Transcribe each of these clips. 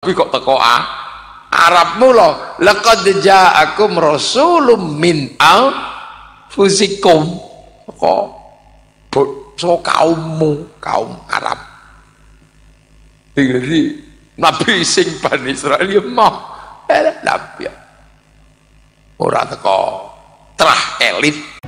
Tapi kok teko ah? Arabmu loh. Laqad ja'akum rasulun min anfusikum. Kok so kaummu, kaum Arab. Jadi Nabi sing Bani Israel ya mau. Nabi. Ora teko terah elit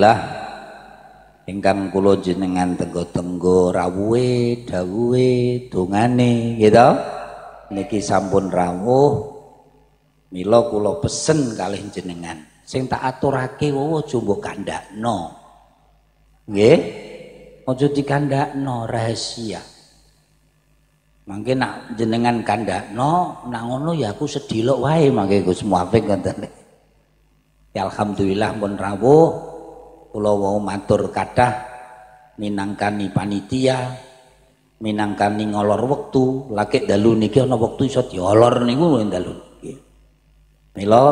Alhamdulillah ingkang kula jenengan tenggo-tenggo rawuhe dawuhe dongane gitu niki sampun rawuh mila kula pesen kalih jenengan. Sing tak aturake wae aja mbok kandakno. Nggih? Aja dikandakno rahasia. Mangke nak jenengan kandakno nak ngono ya aku sedilok wae mangke Gus Muafik ngoten. Ya alhamdulillah pun rawuh kula wau matur kathah minangkani panitia minangkani ngolor wektu. Lagi dalu niki ana wektu iso diolor niku dalu. Niki. Mila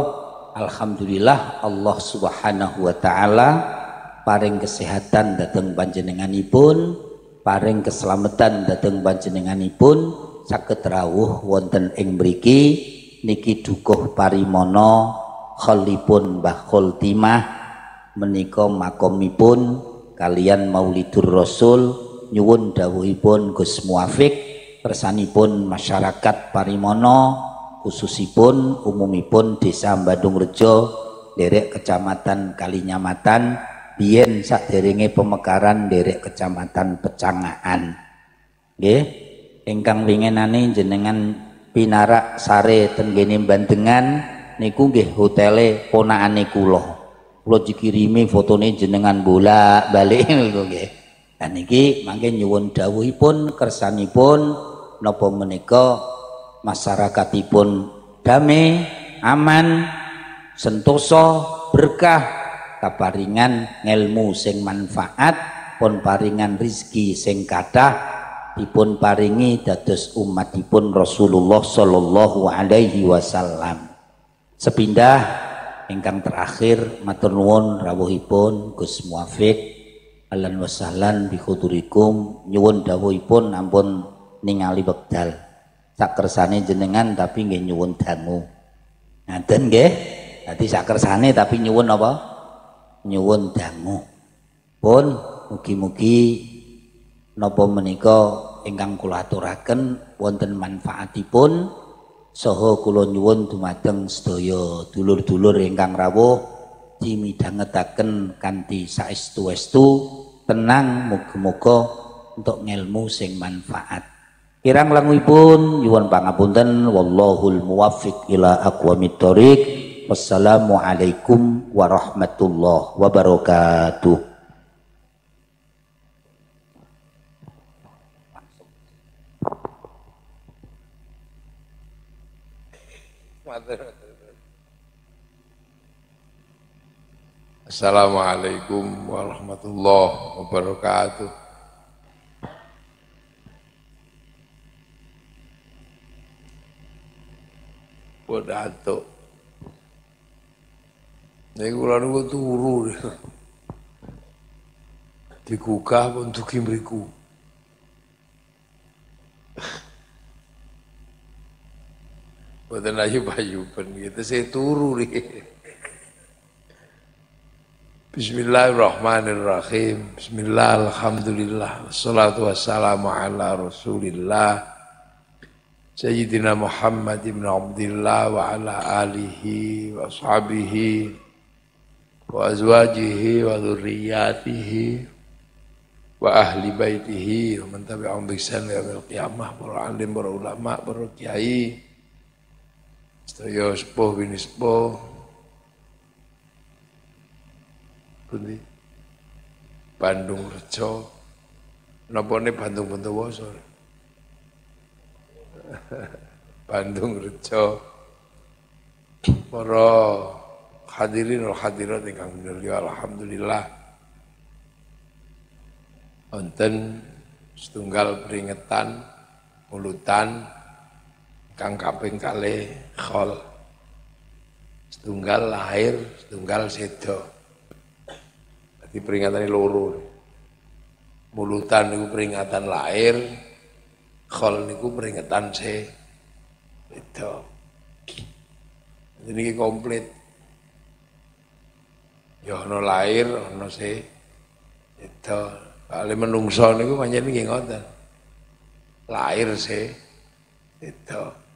alhamdulillah Allah Subhanahu wa taala paring kesehatan dhateng panjenenganipun, paring keselamatan dhateng panjenenganipun. Saged rawuh wonten ing mriki niki dukuh parimono khalipun Mbah Khultimah menika makomipun kalian Maulidur Rasul nyuwun dawuhipun Gus Muafik kersanipun masyarakat Parimono khususipun umumipun desa Bandung Rejo derek kecamatan Kalinyamatan biyen derenge pemekaran derek kecamatan Pecangaan. Nggih ingkang winginane jenengan pinarak sare tenggene Bandengan niku nggih hotele ponakane kula kula dikirimi fotone jenengan bola balik niku nggih. Dan niki mangke nyuwun dawuhipun kersanipun napa menika masyarakatipun damai aman sentosa berkah kaparingan ngelmu sing manfaat pun paringan rizki sing kathah dipun paringi dados umatipun Rasulullah sallallahu alaihi wasallam. Sepindah ingkang terakhir matur nuwun rawuhipun Gus Muafiq Alan wasahlan bi khudurikum nyuwun dawuhipun ampun ningali wekdal. Sakersane jenengan tapi nggih nyuwun dangu. Ngaten nggih. Dadi sakersane tapi nyuwun apa? Nyuwun dangu. Pun mugi-mugi napa menika ingkang kula aturaken wonten manfaatipun saha kula nyuwun dumateng sedaya dulur-dulur ingkang rawuh dimidhangetaken kanthi saestu-estu tenang muga-muga untuk ngelmu sing manfaat. Kirang langipun nyuwun pangapunten wallahul muwaffiq ila aqwamit thoriq. Wassalamu alaikum warahmatullahi wabarakatuh Assalamualaikum warahmatullahi wabarakatuh. Podato. Nek kula niku turu. Digugah pun dugi. Boten ayu-ayuben gitu saya turu nih. Bismillahirrahmanirrahim. Bismillah, alhamdulillah. Wassalatu wassalamu ala rasulillah. Sayyidina Muhammad ibn Abdullah wa ala alihi wa ashabihi wa azwajihi wa dhurriyatihi wa ahli baitihi wa man tabi'ahum bi ihsan ila qiyamah para alim para ulama para kiai sedaya sepuh bini sepuh Pundi? Bandung Rejo. Napa ne Bandung Bondowoso? Bandung Rejo. Para hadirin wal hadirat ingkang minulya alhamdulillah. Wonten setunggal peringatan mulutan kang kaping kalih khol. Setunggal lahir, setunggal sedo. Jadi peringatan ini loro. Mulutan itu peringatan lahir, khol niku peringatan se itu. Jadi komplit. Ya ono lahir, ono se itu. Kali menungso niku pancen nggih ngoten. Lahir se itu.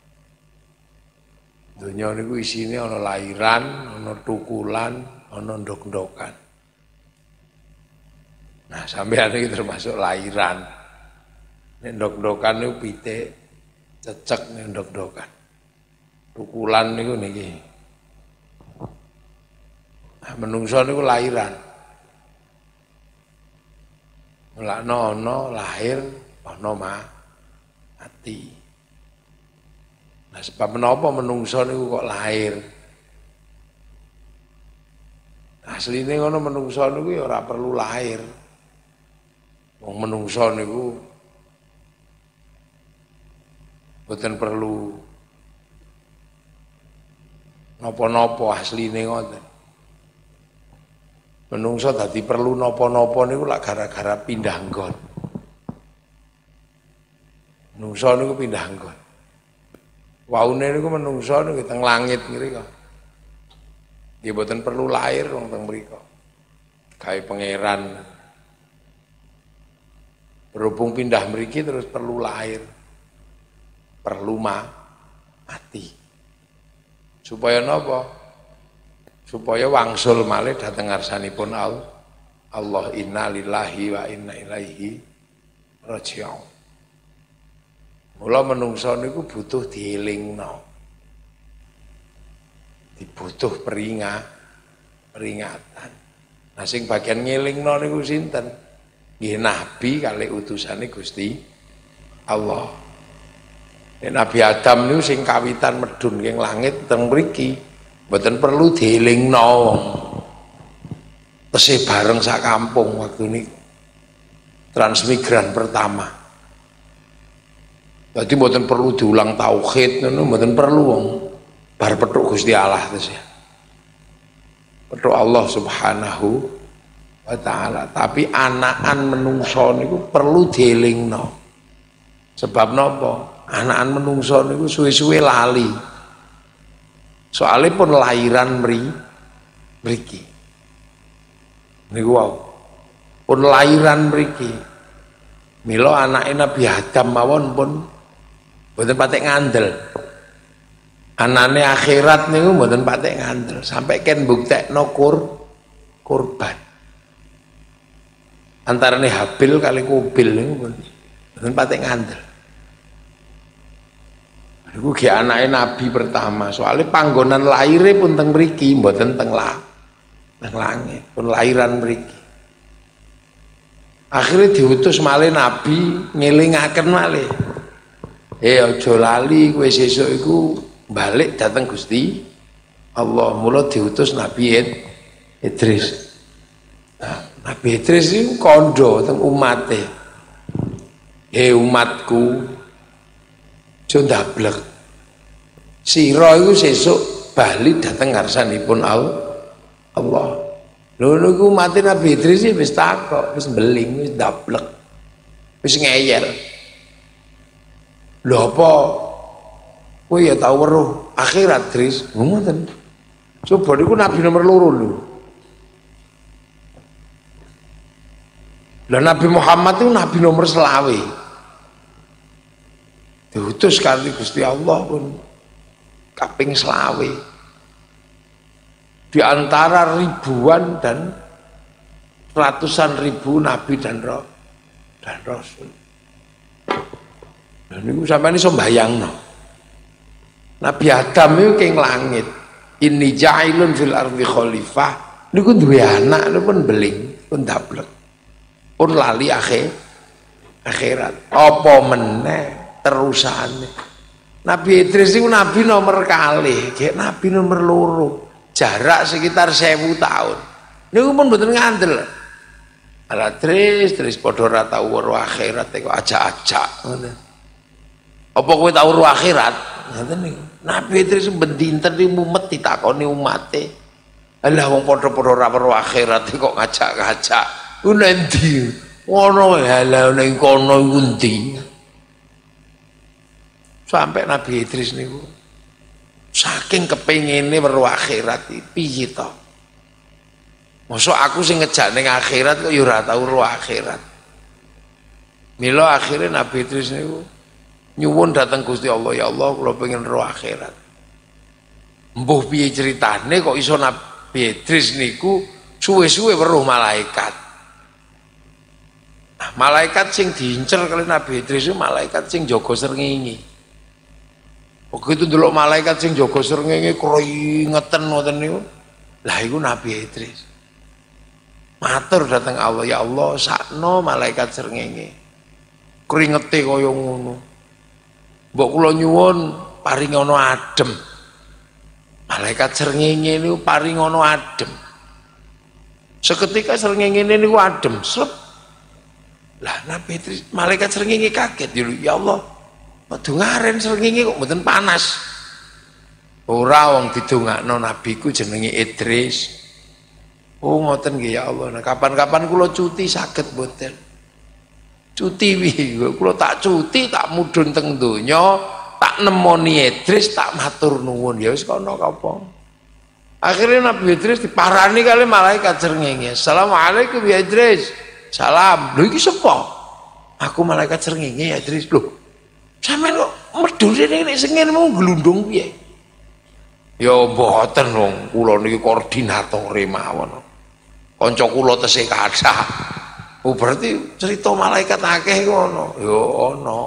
Dunia niku isine ono lahiran, ono tukulan, ono ndok-ndokan. Nah, sampean iki termasuk lahiran. Nek ndok-ndokan niku pitik cecek nek ndok-ndokan. Tukulan niku niki. Nah, menungso niku lahiran. Mulakno ana lahir ana mati. Nah, sebab menapa menungso niku kok lahir? Asline ngono menungso niku ya ora perlu lahir. Wong menungso niku boten perlu napa-napa asline ngoten. Menungso dadi perlu napa-napa niku lak gara-gara pindah nggon. Menungso niku pindah nggon. Waune niku menungso niku teng langit ngrika. Dia boten perlu lahir wong teng mriku. Gawe pangeran Berhubung pindah meriki terus perlu lahir. perlu ma mati. Supaya napa? Supaya wangsul malih dhateng ngarsanipun Allah. Allah inna lillahi wa inna ilaihi raji'un. Mula menungso niku butuh dielingno. Dibutuh peringat, peringatan. Nah sing bagian ngelingno niku sinten? Nggih nabi kali utusane Gusti Allah. Nek Nabi Adam niku sing kawitan medun ing langit teng mriki, mboten perlu dielingno. Tesih bareng sak kampung waktu ini transmigran pertama. Jadi mboten perlu diulang tauhid ngono mboten perlu wong bar petuk Gusti Allah terus ya. Petuk Allah Subhanahu wa taala. Tapi anakan menungso niku perlu dielingno. Sebab napa? Anakan menungso niku suwe-suwe lali. Soalnya pun lahiran meri mriki. Niku wow. Pun lahiran mriki. Milo anake Nabi Adam mawon pun mboten patek ngandel. Anane akhirat niku mboten patek ngandel, sampai ken buktekno kur kurban. Antarane Habil kali Kubil niku mboten patek ngandel. Iku ge anake nabi pertama, soalnya panggonan lahirnya pun teng mriki, mboten teng la, teng langit, pun lahiran mriki. Akhirnya diutus malih nabi ngelingaken malih. Eh aja lali kowe sesuk iku balik dateng Gusti Allah. Mula diutus Nabi Idris. Nah, Nabi Idris itu kondo teng umate. Eh umatku, aja ndablek. Sira iku sesuk bali dateng ngarsanipun Allah. Lho niku mati Nabi Idris wis takok, wis beling, wis ndablek. Wis ngeyel. Lho apa kowe ya tau weruh akhirat, Tris? Ngoten. Coba niku nabi nomor loro lho. Nabi Muhammad itu nabi nomor selawe. Diutus kali Gusti Allah pun kaping selawe. Di antara ribuan dan ratusan ribu nabi dan roh dan rasul. Lha niku sampeyan iso mbayangno. Nabi Adam itu keng langit. Ini ja'ilun fil ardi khalifah. Niku duwe anak niku pun beling, pun dablek. Pun lali akhir akhirat. Apa meneh terusane. Nabi Idris itu nabi nomor kali, kayak nabi nomor loro. Jarak sekitar sewu tahun. Niku pun betul ngandel. Ala tris, tris padha ora akhirat kok ajak-ajak ngono. Apa kowe tau weruh akhirat? Ngoten niku. Nabi Idris ben dinten iki mumet ditakoni umate. Alah wong padha-padha ora weruh akhirat kok ngajak-ngajak. Ku endi? Ngono halah ning kono iku endi? Sampai Nabi Idris niku saking kepengine weruh akhirat piye to? Mosok aku sing ngejak ning akhirat kok ya tau weruh akhirat. Milo akhirnya Nabi Idris niku nyuwun datang Gusti Allah. Ya Allah kula pengen roh akhirat. Mbuh piye ceritane kok iso Nabi Idris niku suwe-suwe weruh malaikat? Nah, malaikat sing diincer kali Nabi Idris itu malaikat sing jaga srengenge. Begitu dulu malaikat sing jaga srengenge keringetan ngoten niku lah iku Nabi Idris. Matur datang Allah. Ya Allah sakno malaikat srengenge. Keringete kaya ngono Mbok kula nyuwun paring ana adem. Malaikat srengenge niku paring ana adem. Seketika srengenge niku adem, slep. Lah Nabi Idris malaikat srengenge kaget dulu, ya Allah. Waduh ngaren srengenge kok mboten panas. Ora wong didongakno nabiku jenenge Idris. Oh ngoten nggih ya Allah. Nah kapan-kapan kula cuti saged mboten cuti wi kula tak cuti tak mudhun teng donya tak nemoni Idris tak matur nuwun. Ya wis kono apa akhirnya Nabi Idris diparani kali malaikat srengenge. Assalamualaikum ya Idris. Salam. Lho iki sapa? Aku malaikat srengenge ya Idris. Lho Sampeyan kok medhun ini nek sengene mau glundung piye? Ya mboten wong. Kula niki koordinatore mawon. Kanca kula tesih kathah. Oh berarti cerita malaikat akeh ngono. Ya ana.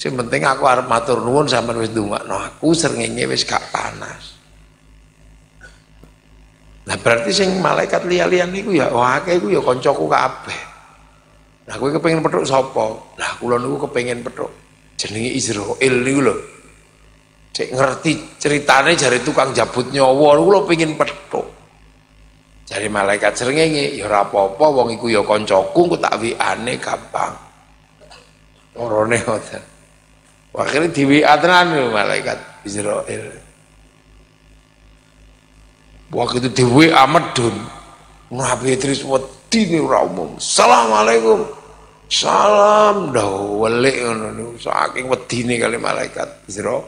Sing penting aku arep matur nuwun sampean wis ndongakno aku srengenge wis gak panas. Nah berarti sing malaikat liya-liya niku ya wah akeh iku ya kancaku kabeh. Nah kowe kepengin petuk sapa? Lah kula niku kepengin petuk jenenge Israel niku lho. Cek ngerti ceritane jari tukang jabut nyawa niku lho pengin petuk. Jari malaikat srengenge ya ora apa-apa wong iku ya kancaku engko tak wiane gampang. Orone ngoten. Akhirnya di WA tenan malaikat Israel. Waktu itu di WA medun. Nabi Idris wedi nih ora umum. Assalamualaikum. Salam dah welik ngono saking wedine kali malaikat Israel.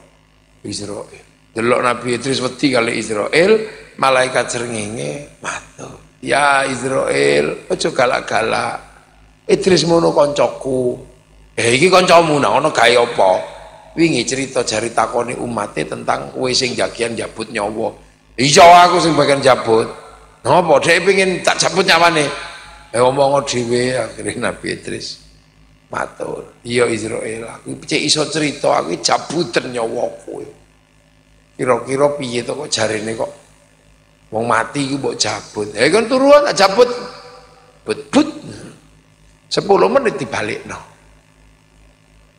Israel. Delok Nabi Idris wedi kali Israel, malaikat srengenge matur. Ya Israel, aja galak-galak. Idris ngono koncoku. Eh iki kancamu nah ono gawe apa? Wingi cerita jari takoni umatnya tentang kowe sing jagian jabut nyawa. Iya aku sing bagian jabut. Napa dhek pengin tak jabut nyawane? Eh ngomong dhewe akhirnya Nabi Idris matur. Iya Israel, aku cek iso cerita aku jabutan nyawa kowe. Kira-kira piye to kok jarene kok wong mati iku mbok jabut. Eh kan turuan tak jabut. But-but. 10 menit dibalikno.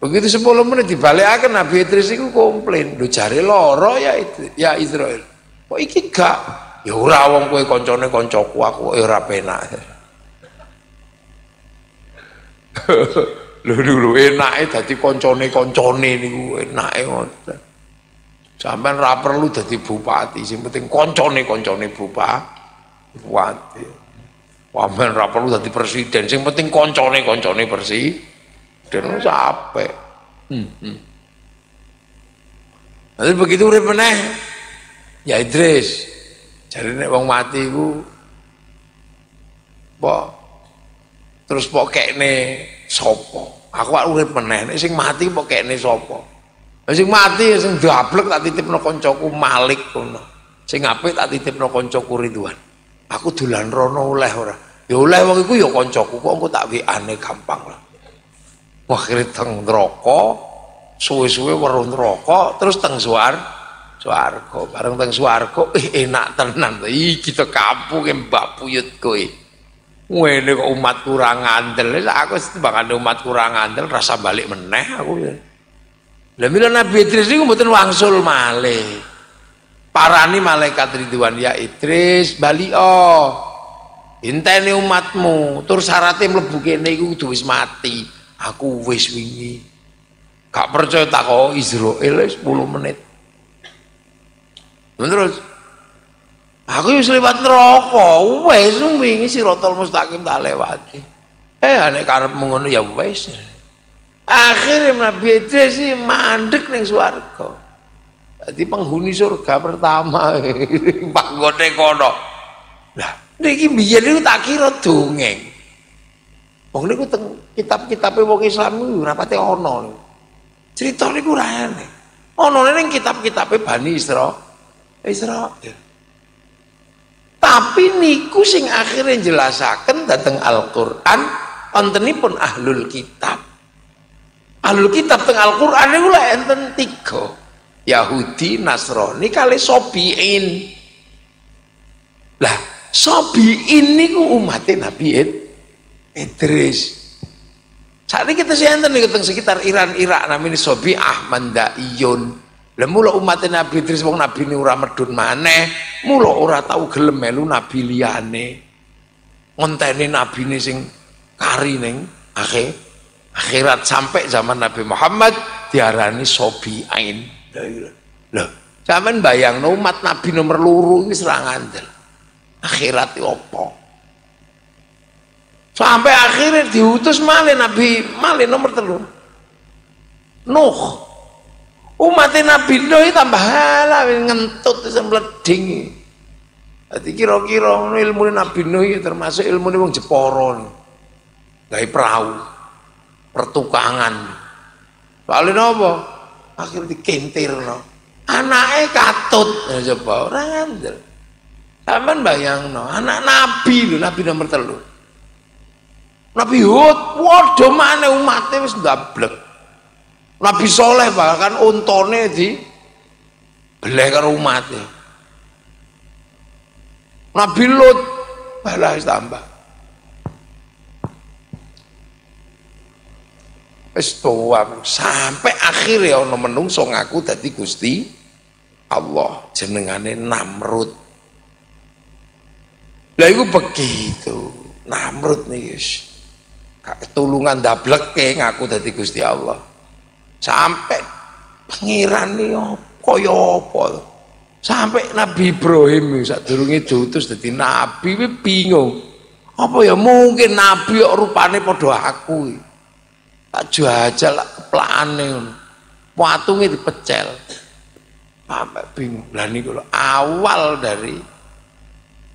Begitu 10 menit dibalikaken Nabi Idris iku komplain, "Lho jare lara ya ya Israel." Kok iki gak? Ya ora wong kowe kancane kancaku aku ya ora penak. Lho dulu enake dadi kancane-kancane niku enake ngoten. Sampeyan ora perlu dadi bupati, sing penting kancane-kancane bupati. Bupati. Sampeyan ora perlu dadi presiden, sing penting kancane-kancane bersih. Dan capek. Hmm, hmm. Nanti begitu urip meneh. Ya Idris. Jadi nek wong mati ku Pok terus pok kekne sapa? Aku wak urip meneh, nek sing mati kekne sapa? Sing mati sing dablek tak titipno kancaku Malik kono. Sing apik tak titipno kancaku Ridwan. Aku dolan rono oleh ora. Ya oleh wong iku ya kancaku kok engko tak wiane gampang lah. Akhirnya teng neraka, suwe-suwe weruh neraka, terus teng suar, swarga. Bareng teng swarga, eh enak tenan. Iki to kampung Mbak Puyut kowe. Ngene kok umat kurang ngandel. Aku timbangane umat kurang ngandel rasa balik meneh aku ya. Lah mila Nabi Idris niku mboten wangsul malih. Parani malaikat Ridwan ya Idris bali oh. Intene umatmu, tur syaratnya mlebu kene iku kudu wis mati. Aku wis wingi. Gak percaya tak kok Israel 10 menit. Terus aku wis lewat neraka, wis wingi siratal mustaqim tak lewati. Eh nek karep ngono ya wis. Akhirnya Nabi Idris sih mandek ning swarga. Jadi penghuni surga pertama panggone kono. Lah niki biyen niku tak kira dongeng. Wong niku teng kitab-kitabe wong Islam niku ora pati ana. Cerita niku ora. Ana ning kitab-kitabe Bani Israil. Israil. Tapi niku sing akhirnya jelasaken dateng Al-Qur'an wontenipun ahlul kitab. Ahlul kitab teng Al-Qur'an niku lek enten tiga. Yahudi, Nasrani kali Sobiin. Lah, Sobiin niku umatnya Nabi Idris. Saat ini kita sih enten nih sekitar Iran, Irak namanya Sobi'ah Mandaiyun. Lah mula umat Nabi Idris wong Nabi ini ora medun maneh, mula ora tahu gelem melu Nabi liyane. Nabi ini sing kari ning akhir akhirat sampai zaman Nabi Muhammad diarani Sobi'ain. Loh, sampean bayang umat Nabi nomor luru iki serang ngandel. Akhirat opo? Sampai akhirnya diutus malih Nabi malih nomor telu. Nuh. Umat Nabi Nuh tambah halah ngentut sembleding. Jadi kira-kira ilmu Nabi Nuh termasuk ilmu wong Jepara. Gawe perahu. Pertukangan. Soalnya apa? Akhirnya dikentirno. Anaknya katut. Ya coba orang ngandel. Sampean bayangno, anak nabi lho, nabi nomor telu. Nabi Hud, waduh mana umatnya wis ndablek. Nabi Soleh bahkan untone di beleh karo umatnya. Nabi Lut, balah tambah. Wis sampai akhir ya ono menungso ngaku dadi Gusti Allah jenengane Namrud. Lah iku begitu. Namrud nih guys. Ketulungan dableke ngaku dadi Gusti Allah. Sampai pangeran nih kaya apa Sampai Nabi Ibrahim sadurunge diutus dadi nabi bingung. Apa ya mungkin nabi rupane padha aku tak jajal keplane ngono. Watunge dipecel. Sampai bingung lah niku awal dari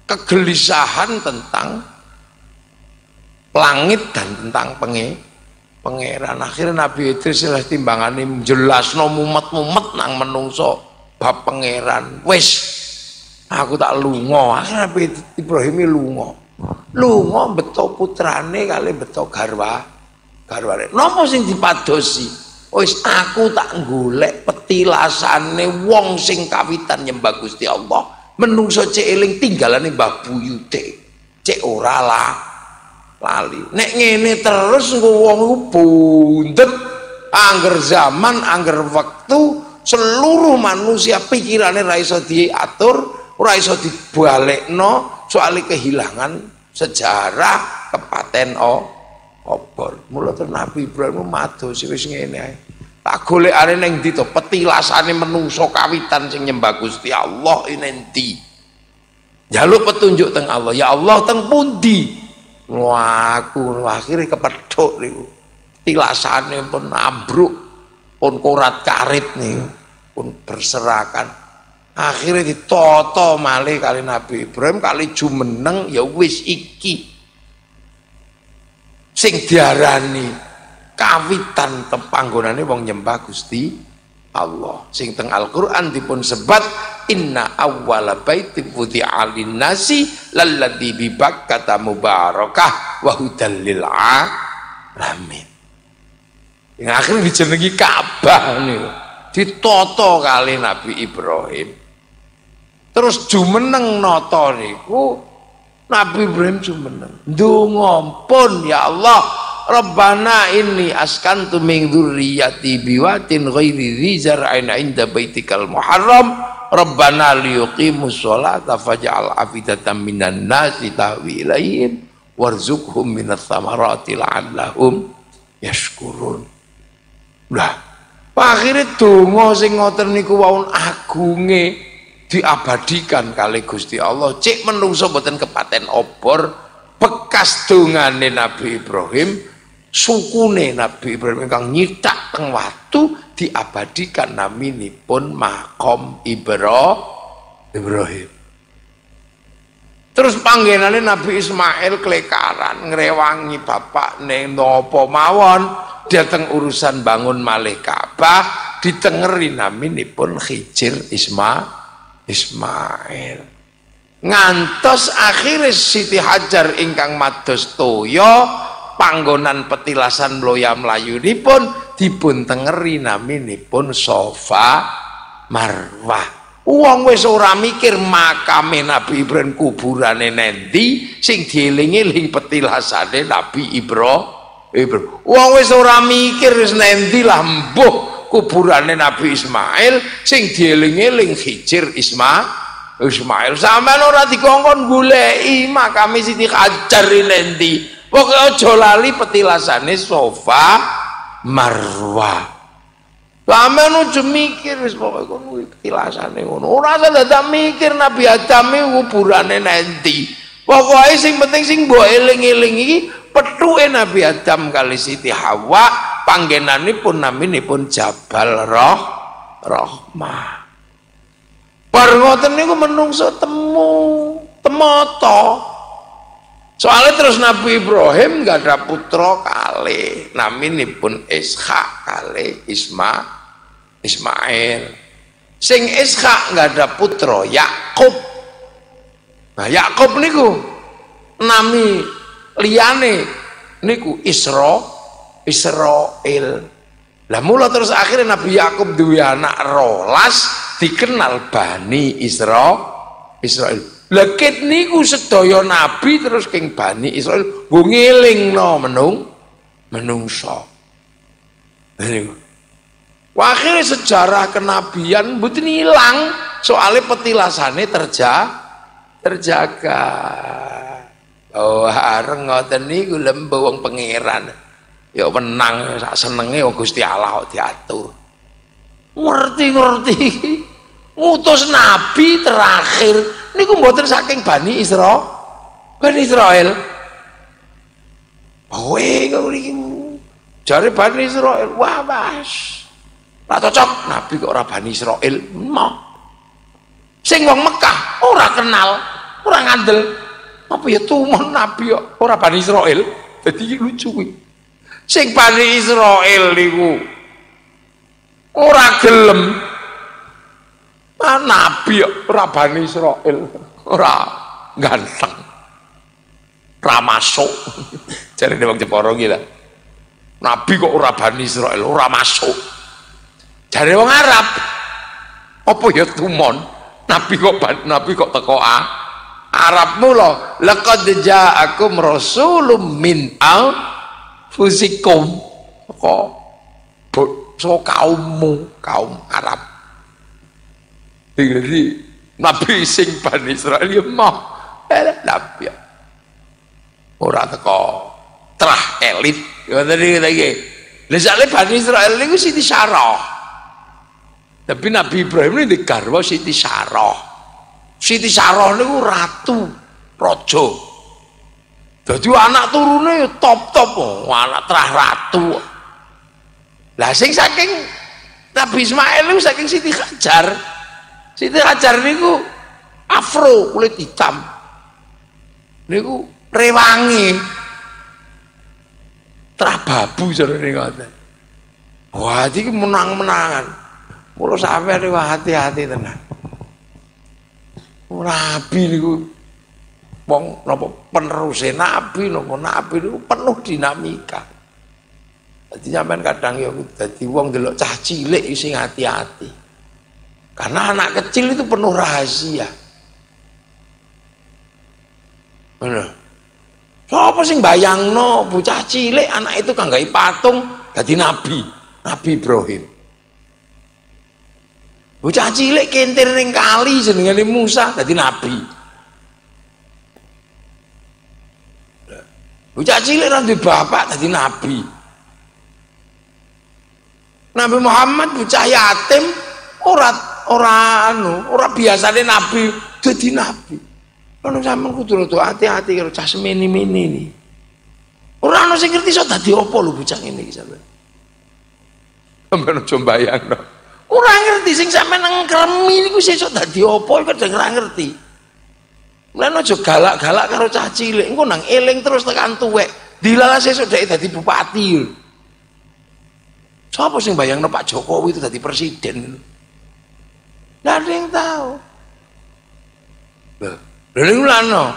kegelisahan tentang langit dan tentang penge pangeran. Akhirnya Nabi Idris lah timbangane jelas no mumet-mumet nang menungso bab pangeran. Wis aku tak lungo akhirnya Nabi Ibrahim lungo lungo beto putrane kali beto garwa garwane napa sing dipadosi? Wis aku tak golek petilasane wong sing kawitan nyembah Gusti Allah. Menungso cek eling tinggalane Mbah Buyute cek ora lah. Lali nek ngene terus engko wong bundet angger zaman angger waktu seluruh manusia pikirannya ra iso diatur ora iso dibalekno soal kehilangan sejarah kepaten oh obor. Mula terus Nabi Ibrahim mados wis ngene. Tak golekane ning ndi to petilasane menungso kawitan sing nyembah Gusti Allah ini ndi. Jaluk petunjuk teng Allah. Ya Allah teng pundi? Wah, aku akhirnya kepedhok niku. Tilasane pun ambruk, pun korat karit nih, pun berserakan. Akhirnya ditoto malih kali Nabi Ibrahim kali jumeneng ya wis iki sing diarani kawitan tepanggonane wong nyembah Gusti Allah. Sing teng Al-Qur'an dipun sebat inna awwala baiti wudi'a nasi lalladzi bi Bakkata mubarakah wa hudal lil alamin. Yang akhirnya dijenengi Ka'bah nih ditoto kali Nabi Ibrahim. Terus jumeneng noto niku Nabi Ibrahim menang. Ndonga pun ya Allah Rabbana inni askantu min dzurriyyati biwatin ghairi dzi zar'in 'inda baitikal muharram Rabbana liyuqimus sholata faj'al afidatan minan nasi tahwi ilaihim warzuqhum minats thamarati la'allahum yashkurun. Lah, akhirnya donga sing ngoten niku wau agunge diabadikan kali Gusti Allah. Cek menungso boten kepaten obor bekas dongane Nabi Ibrahim sukune Nabi Ibrahim ingkang nyitak teng watu diabadikan naminipun makom Ibro Ibrahim. Terus panggenane Nabi Ismail kelekaran ngrewangi bapak neng nopo mawon dateng urusan bangun malih Ka'bah ditengeri naminipun Khijir Ismail Ismail ngantos akhirnya Siti Hajar ingkang mados panggonan petilasan Mloya pun dipun tengeri naminipun sofa marwah Uang wis ora mikir makame Nabi Ibrahim kuburane nendi sing dieling-eling petilasane Nabi Ibrahim. Ibrahim. Uang wis ora mikir wis nendi lah mbuh kuburane Nabi Ismail sing dieling-eling Hijir Isma Ismail sampean ora dikongkon goleki makame Siti Hajar endi pokoke aja lali petilasane sofa Marwa Sampeyan aja mikir wis pokoke kono petilasane ngono. Ora mikir Nabi Adam kuburane nanti. Pokoke sing penting sing mbok eling-eling iki Nabi Adam kali Siti Hawa panggenanipun naminipun Jabal Roh Rahmah. Bar ngoten niku menungso temu, temoto. Soalnya terus Nabi Ibrahim nggak ada putra kali, ini pun Ishak kali Isma Ismail. Sing Ishak nggak ada putra Yakub. Nah Yakub niku nami liane niku Isra Israel. Lah mula terus akhirnya Nabi Yakub dua anak rolas dikenal Bani Isra Israel. Lekit niku sedaya nabi terus king Bani Israel nggo no menung menungso. Akhirnya sejarah kenabian mboten hilang soalnya petilasane terja terjaga. Oh, areng ngoten niku lembu wong pangeran. Ya menang sak senenge wong Gusti Allah diatur. Ngerti-ngerti. Ngutus nabi terakhir. Niku mboten saking Bani Isra Bani Israel. Kowe kok iki. Jare Bani Israel wah mas ora cocok nabi kok ora Bani Israel. Mau sing wong Mekah ora kenal ora ngandel. Apa ya tumon nabi kok ora Bani Israel? Dadi lucu kuwi sing Bani Israel niku ora gelem Ah, nabi ora Bani Israil, ora ganteng. Ora masuk. Jare wong Jepara iki Nabi kok ora Bani Israil, ora masuk. Jare wong Arab. Apa ya tumon? Nabi kok Nabi kok teko A? Arab mula laqad ja'akum rasulun min anfusikum. Kok so kaummu, kaum Arab jadi Nabi sing Israel ya mau eh, Nabi ya. Ora teko trah elit. Ngoten iki lagi. Lah sakle Bani Israel niku Siti Sarah. Tapi Nabi Ibrahim ini digarwa Siti Sarah. Siti Sarah niku ratu, raja. Dadi anak turune ya top-top, oh, anak trah ratu. Lah sing saking Nabi Ismail niku saking Siti Hajar. Siti Hajar niku afro kulit hitam. Niku rewangi. Terah babu jarene ngoten. Wah, iki menang-menangan. Mula sampe hati-hati tenan. Nabi niku wong napa peneruse nabi napa nabi niku penuh dinamika. Jadi sampean kadang ya dadi wong delok cah cilik sing hati-hati. Karena anak kecil itu penuh rahasia. Mana? Siapa sing no bocah cilik anak itu kan gak patung jadi nabi, Nabi Ibrahim. Bocah cilik kentir ning kali jenengane Musa jadi nabi. Bocah cilik nanti bapak jadi nabi. Nabi Muhammad bocah yatim ora ora anu, ora biasane nabi dadi nabi. Ono sampean kudu rada hati-hati karo cah semene-mene iki. Ora ono sing ngerti iso dadi apa lho bocah ngene iki sampean. Sampeyan aja mbayangno. Ora ngerti sing sampean ngkremi niku sesuk dadi apa kadang ora ngerti. Mulane aja galak-galak karo cah cilik, engko nang eling terus tekan tuwek. Dilalah sesuk dhek dadi bupati. Siapa sing bayangno Pak Jokowi itu dadi presiden? Ada yang tahu. Lalu mulano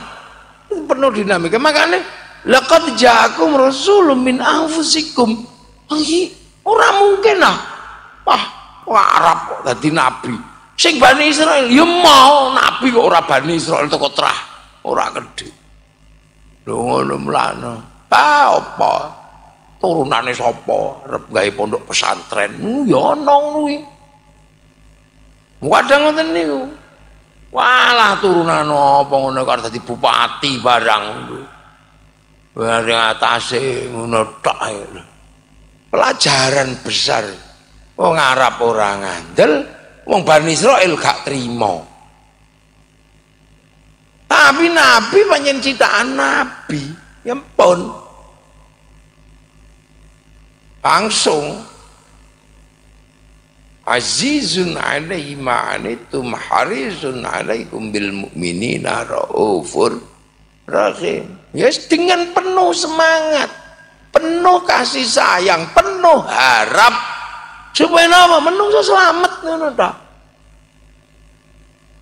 itu penuh dinamika. Makanya laqad ja'akum rasulun min anfusikum. Orang mungkin lah. Wah, Arab kok tadi nabi. Sing Bani Israel ya mau nabi kok ora Bani Israel teko terah. Ora gede. Lho ngono mulano. Ah apa? Turunane sapa? Arep gawe pondok pesantren. Ya ono kuwi. Kadang ngoten niku. Walah turunan apa ngono karo dadi bupati barang. Bareng atase ngono tok Pelajaran besar. Wong Arab ora ngandel, wong Bani Israel gak trimo. Tapi nabi panjen citaan nabi, ya pun. Langsung azizun alaihi ma'anitum harisun alaikum bil mu'minina raufur rahim Yes, dengan penuh semangat, penuh kasih sayang, penuh harap supaya nama menungso selamat ngono ta.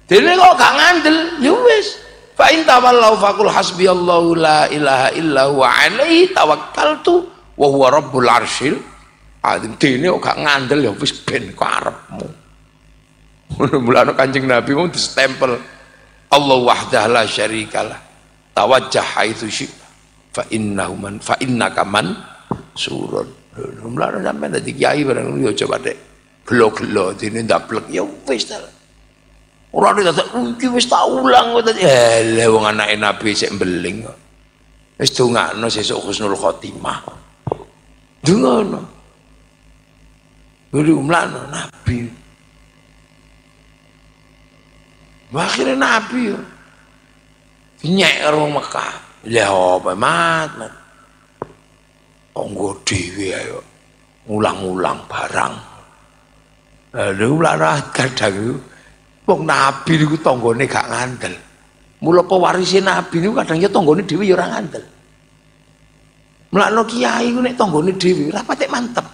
Dene kok gak ngandel, ya wis. Fa in tawallau faqul hasbiyallahu la ilaha illa huwa alaihi tawakkaltu wa huwa rabbul arsyil azim. Dene kok gak ngandel? Ya wis ben karepmu. Mulane Kanjeng Nabi mau stempel Allah wahdah la syarikalah tawajjah haitsu syi fa innahu man fa innaka man surun. Mulane sampean dadi kiai barang yo coba dek. Blok-blok dene ndak blek ya wis ta ora tak iki wis tak ulang kok tadi hele wong anake nabi sik mbeling kok wis dongakno sesuk husnul khotimah dongono Beli umlano nabi. Akhirnya nabi ya nyek karo Mekah. Lah apa mat mat. Onggo dhewe ayo. Ulang-ulang barang. Lha lara kadang wong nabi niku tanggane gak ngandel. Mula pewarisi nabi niku kadang ya tanggane dhewe ya ora ngandel. Kiai ku nek tanggane dhewe ora patek mantep.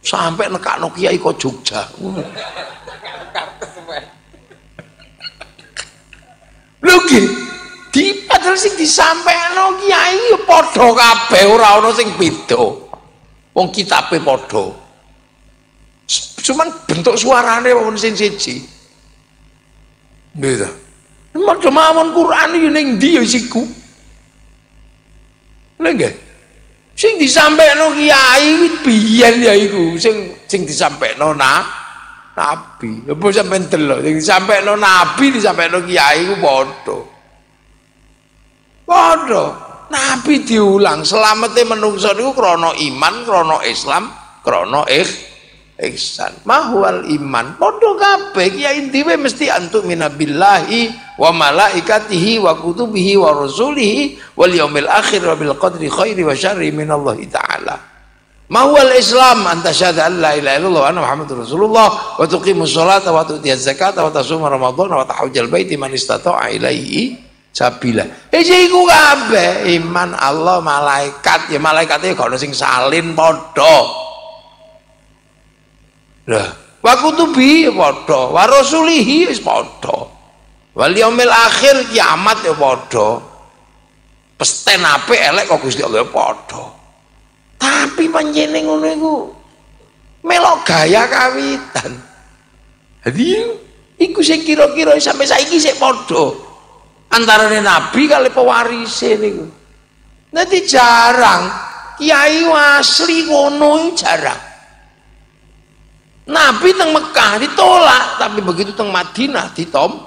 Sampai nekakno kiai kok Jogja. Lho. Di padahal sing disampaikno kiai ya padha kabeh ora ana sing beda. Wong kitabe padha. Cuman bentuk suarane wong sing siji. Beda. Padha mawon Quran yo ning ndi ya siku. Lha nggih. Sing disampaikno kiai biyen ya iku sing sing disampaikno nah nabi. Apa sampean delok sing disampaikno nabi disampaikno kiai ku padha. Padha. Nabi diulang selamete menungso niku krana iman, krana Islam, krana ikh ihsan. Mahwal iman padha kabeh kiai dhewe mesti antuk minabillahi wa malaikatihi wa kutubihi wa rasulihi wal yaumil akhir wa bil qadri khairi wa syarri minallahi ta'ala. Mawal Islam anta syahada an la ilaha illallah wa anna Muhammadur Rasulullah wa tuqimus sholata wa tu'tiyaz zakata wa tasuma Ramadan wa tahujjal baiti man istata'a ilaihi sabila. Eh iku kabeh iman Allah malaikat ya malaikate gak ono sing salin padha. Lah, wa kutubi padha, wa rasulihi wis padha. Wal yaumil akhir kiamat ya padha. Pesten apik elek kok Gusti Allah padha. Tapi panjene ngono iku melok gaya kawitan. Jadi iku sing kira-kira sampai saiki sik padha. Antarane nabi kali pewarise niku. Nanti jarang kiai asli ngono jarang. Nabi teng Mekah ditolak, tapi begitu teng Madinah ditom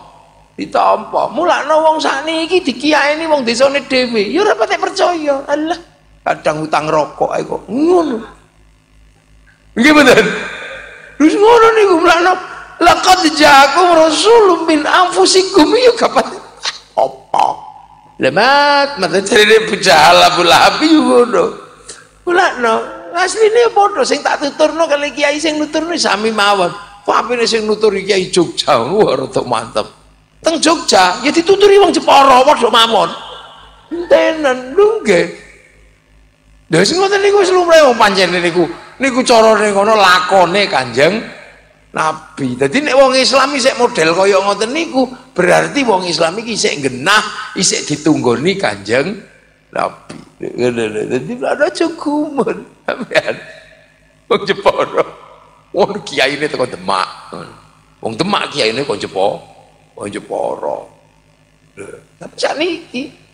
ditampa. Mulakno wong sakniki dikiyaini wong desane dhewe, ya ora percaya. Allah kadang utang rokok ae kok. Ngono. Nggih mboten terus ngono niku mlakno laqad ja'akum rasulun min anfusikum. Ya kapan apa? Lemat mate cerene bujal Abu Lahab ngono. Mlakno asline padha sing tak tuturno kali kiai sing nuturno sami mawon Papine sing nuturi Kiai Jogja, wah rada mantep. Teng Jogja ya dituturi wong Jepara padha mawon. Tenan lho nggih. Lha sing ngoten niku wis lumrah wong pancen niku. Niku carane ngono lakone Kanjeng Nabi. Dadi nek wong Islam isih model kaya ngoten niku, berarti wong Islam iki isih genah, isih ditunggoni Kanjeng Nabi. Dadi ada cukumun. Sampeyan. Wong Jepara. Wong kiyaine teko Demak. Wong Demak kiyaine kok Jepara. Wong Jepara. Tapi sakniki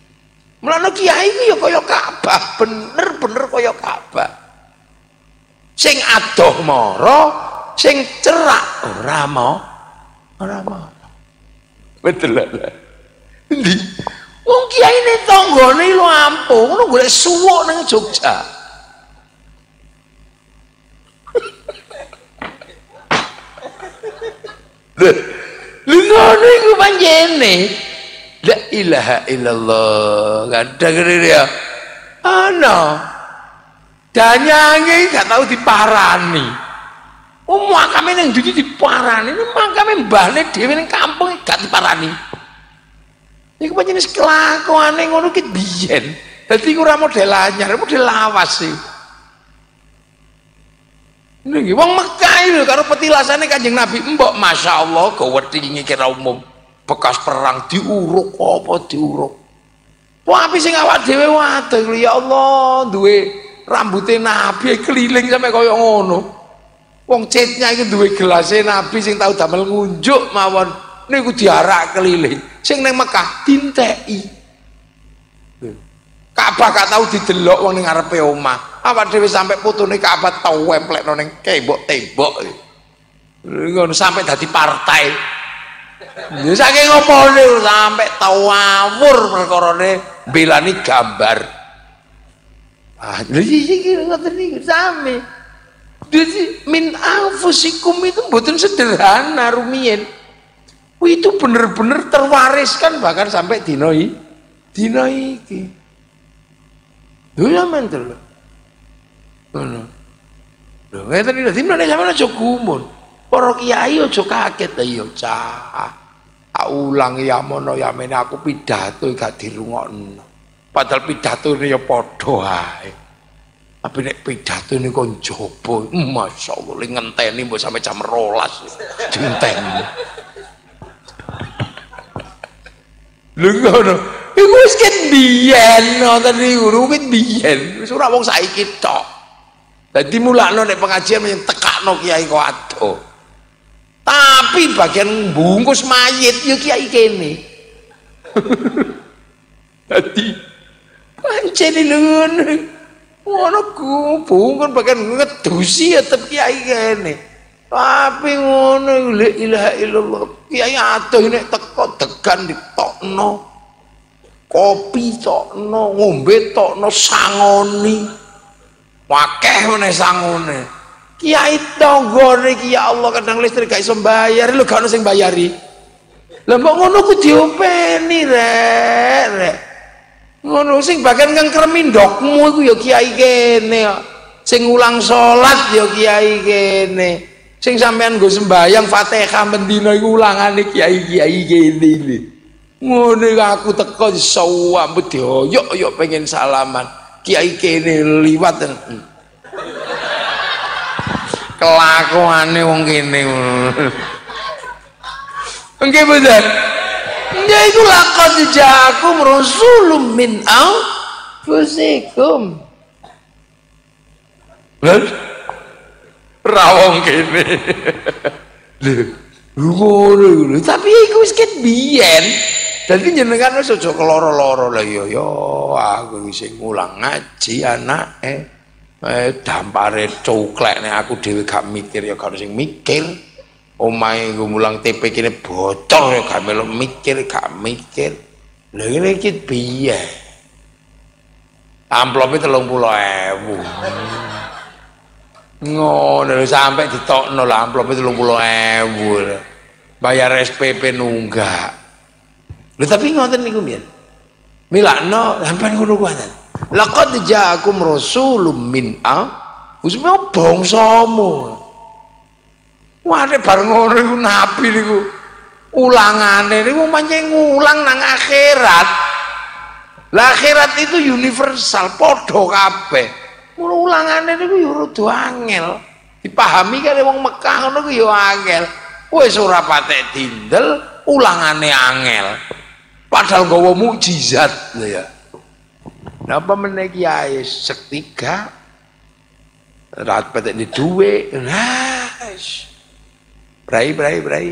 Mulane kiai iki ya kaya Ka'bah, bener-bener kaya Ka'bah. Sing adoh mara, sing cerak ora mau, ora mau. Betul lah. Wong kiai ne tanggane Lampung, ngono golek suwuk nang Jogja. Lha ngono iku panjene. La ilaha illallah. Kadang dia ana danyange gak tahu diparani. Oh makame ning ndi diparani, ini makame mbahne dhewe ning kampung gak diparani. Iku pancen kelakuane ngono ki biyen. Dadi iku ora model anyar, model lawas sih. Niki wong Mekah lho karo petilasane Kanjeng Nabi mbok masyaallah gawedhi kira umum bekas perang diuruk apa diuruk. Wah api sing awak dhewe waduh ya Allah duwe rambutnya Nabi keliling sampai kaya ngono. Wong cetnya iki duwe gelasnya Nabi sing tau damel ngunjuk mawon niku diarak keliling. Sing ning Mekah dinteki. Ka'bah gak tau didelok wong ning ngarepe omah. Awak dhewe sampai putune Ka'bah tau wemplekno ning tembok-tembok. Ngono sampai dadi partai. Ya saking ngopone sampai tau awur perkarane belani gambar. Ah, lha iki ngoten niku sami. Jadi min anfusikum itu bukan sederhana rumiyin. Itu bener-bener terwariskan bahkan sampai dinoi dinoi iki. Lho ya mentel. Ngono. Lho ngeten iki dadi nek sampeyan aja gumun. Para kiai aja kaget ta ya cah. ulang ya mono ya mene aku pidato gak dirungokno. Padahal pidato ya padha ae. Tapi nek pidato ini kon jopo, Masya ngenteni mbok sampai jam rolas. Ngenteni. Lho ngono. Iku wis biyen ngoten niku, wis biyen. Wis ora wong saiki tok. Dadi mulakno nek pengajian menyang tekakno kiai kok. Tapi bagian bungkus mayit yo kiai kene. Dadi pancen ngono. Ngono ku bungkus bagian ngedusi ya tetep kiai kene. Tapi ngono la ilaha illallah. Kiai adoh nek teko degan ditokno. Kopi tokno, ngombe tokno sangoni. Wakeh meneh sangone. Kiai tanggane iki ya Allah kadang listrik gak iso bayar, lho gak ono sing bayari. Lah mbok ngono ku diopeni rek, rek. Ngono sing bagian ngengkremi ndokmu iku ya kiai kene. Sing ulang salat ya kiai kene. Sing sampean nggo sembayang Fatihah mendina iku ulangane kiai-kiai kene iki. Ngono aku teko sawambut dioyok-oyok pengen salaman. Kiai kene liwat. Kelakuane wong kene. Nggih bener. Ya iku laqad ja'akum rasulun min anfusikum. Lha rawong kene. Lho ngono tapi iku wis ket biyen. Dadi jenengan wis aja keloro-loro lah ya ya aku sing ngulang ngaji anake. Eh dampare cuklek nek aku dhewe gak mikir ya gak sing mikir. Omahe nggo mulang TP kene bocor ya gak melu mikir, gak mikir. Lha ngene iki piye? Amplope 30.000. Ngono sampai ditokno lah amplope 30.000. Bayar SPP nunggak. Lho tapi ngoten niku mbiyen. Milakno sampean ngono kuwi. Laqad ja'akum rasulun min anfusikum bangsamu. Wah nek bareng ngono iku nabi niku ulangane niku pancen ngulang nang akhirat. Lah akhirat itu universal, padha kabeh. Mula ulangane niku ya rada angel. Dipahami kare wong Mekah ngono ku ya angel. Wis ora patek dindel, ulangane angel. Padahal gawa mukjizat ya. Napa meneh kiai sektiga rat petek di duwe. Nah, brai brai brai.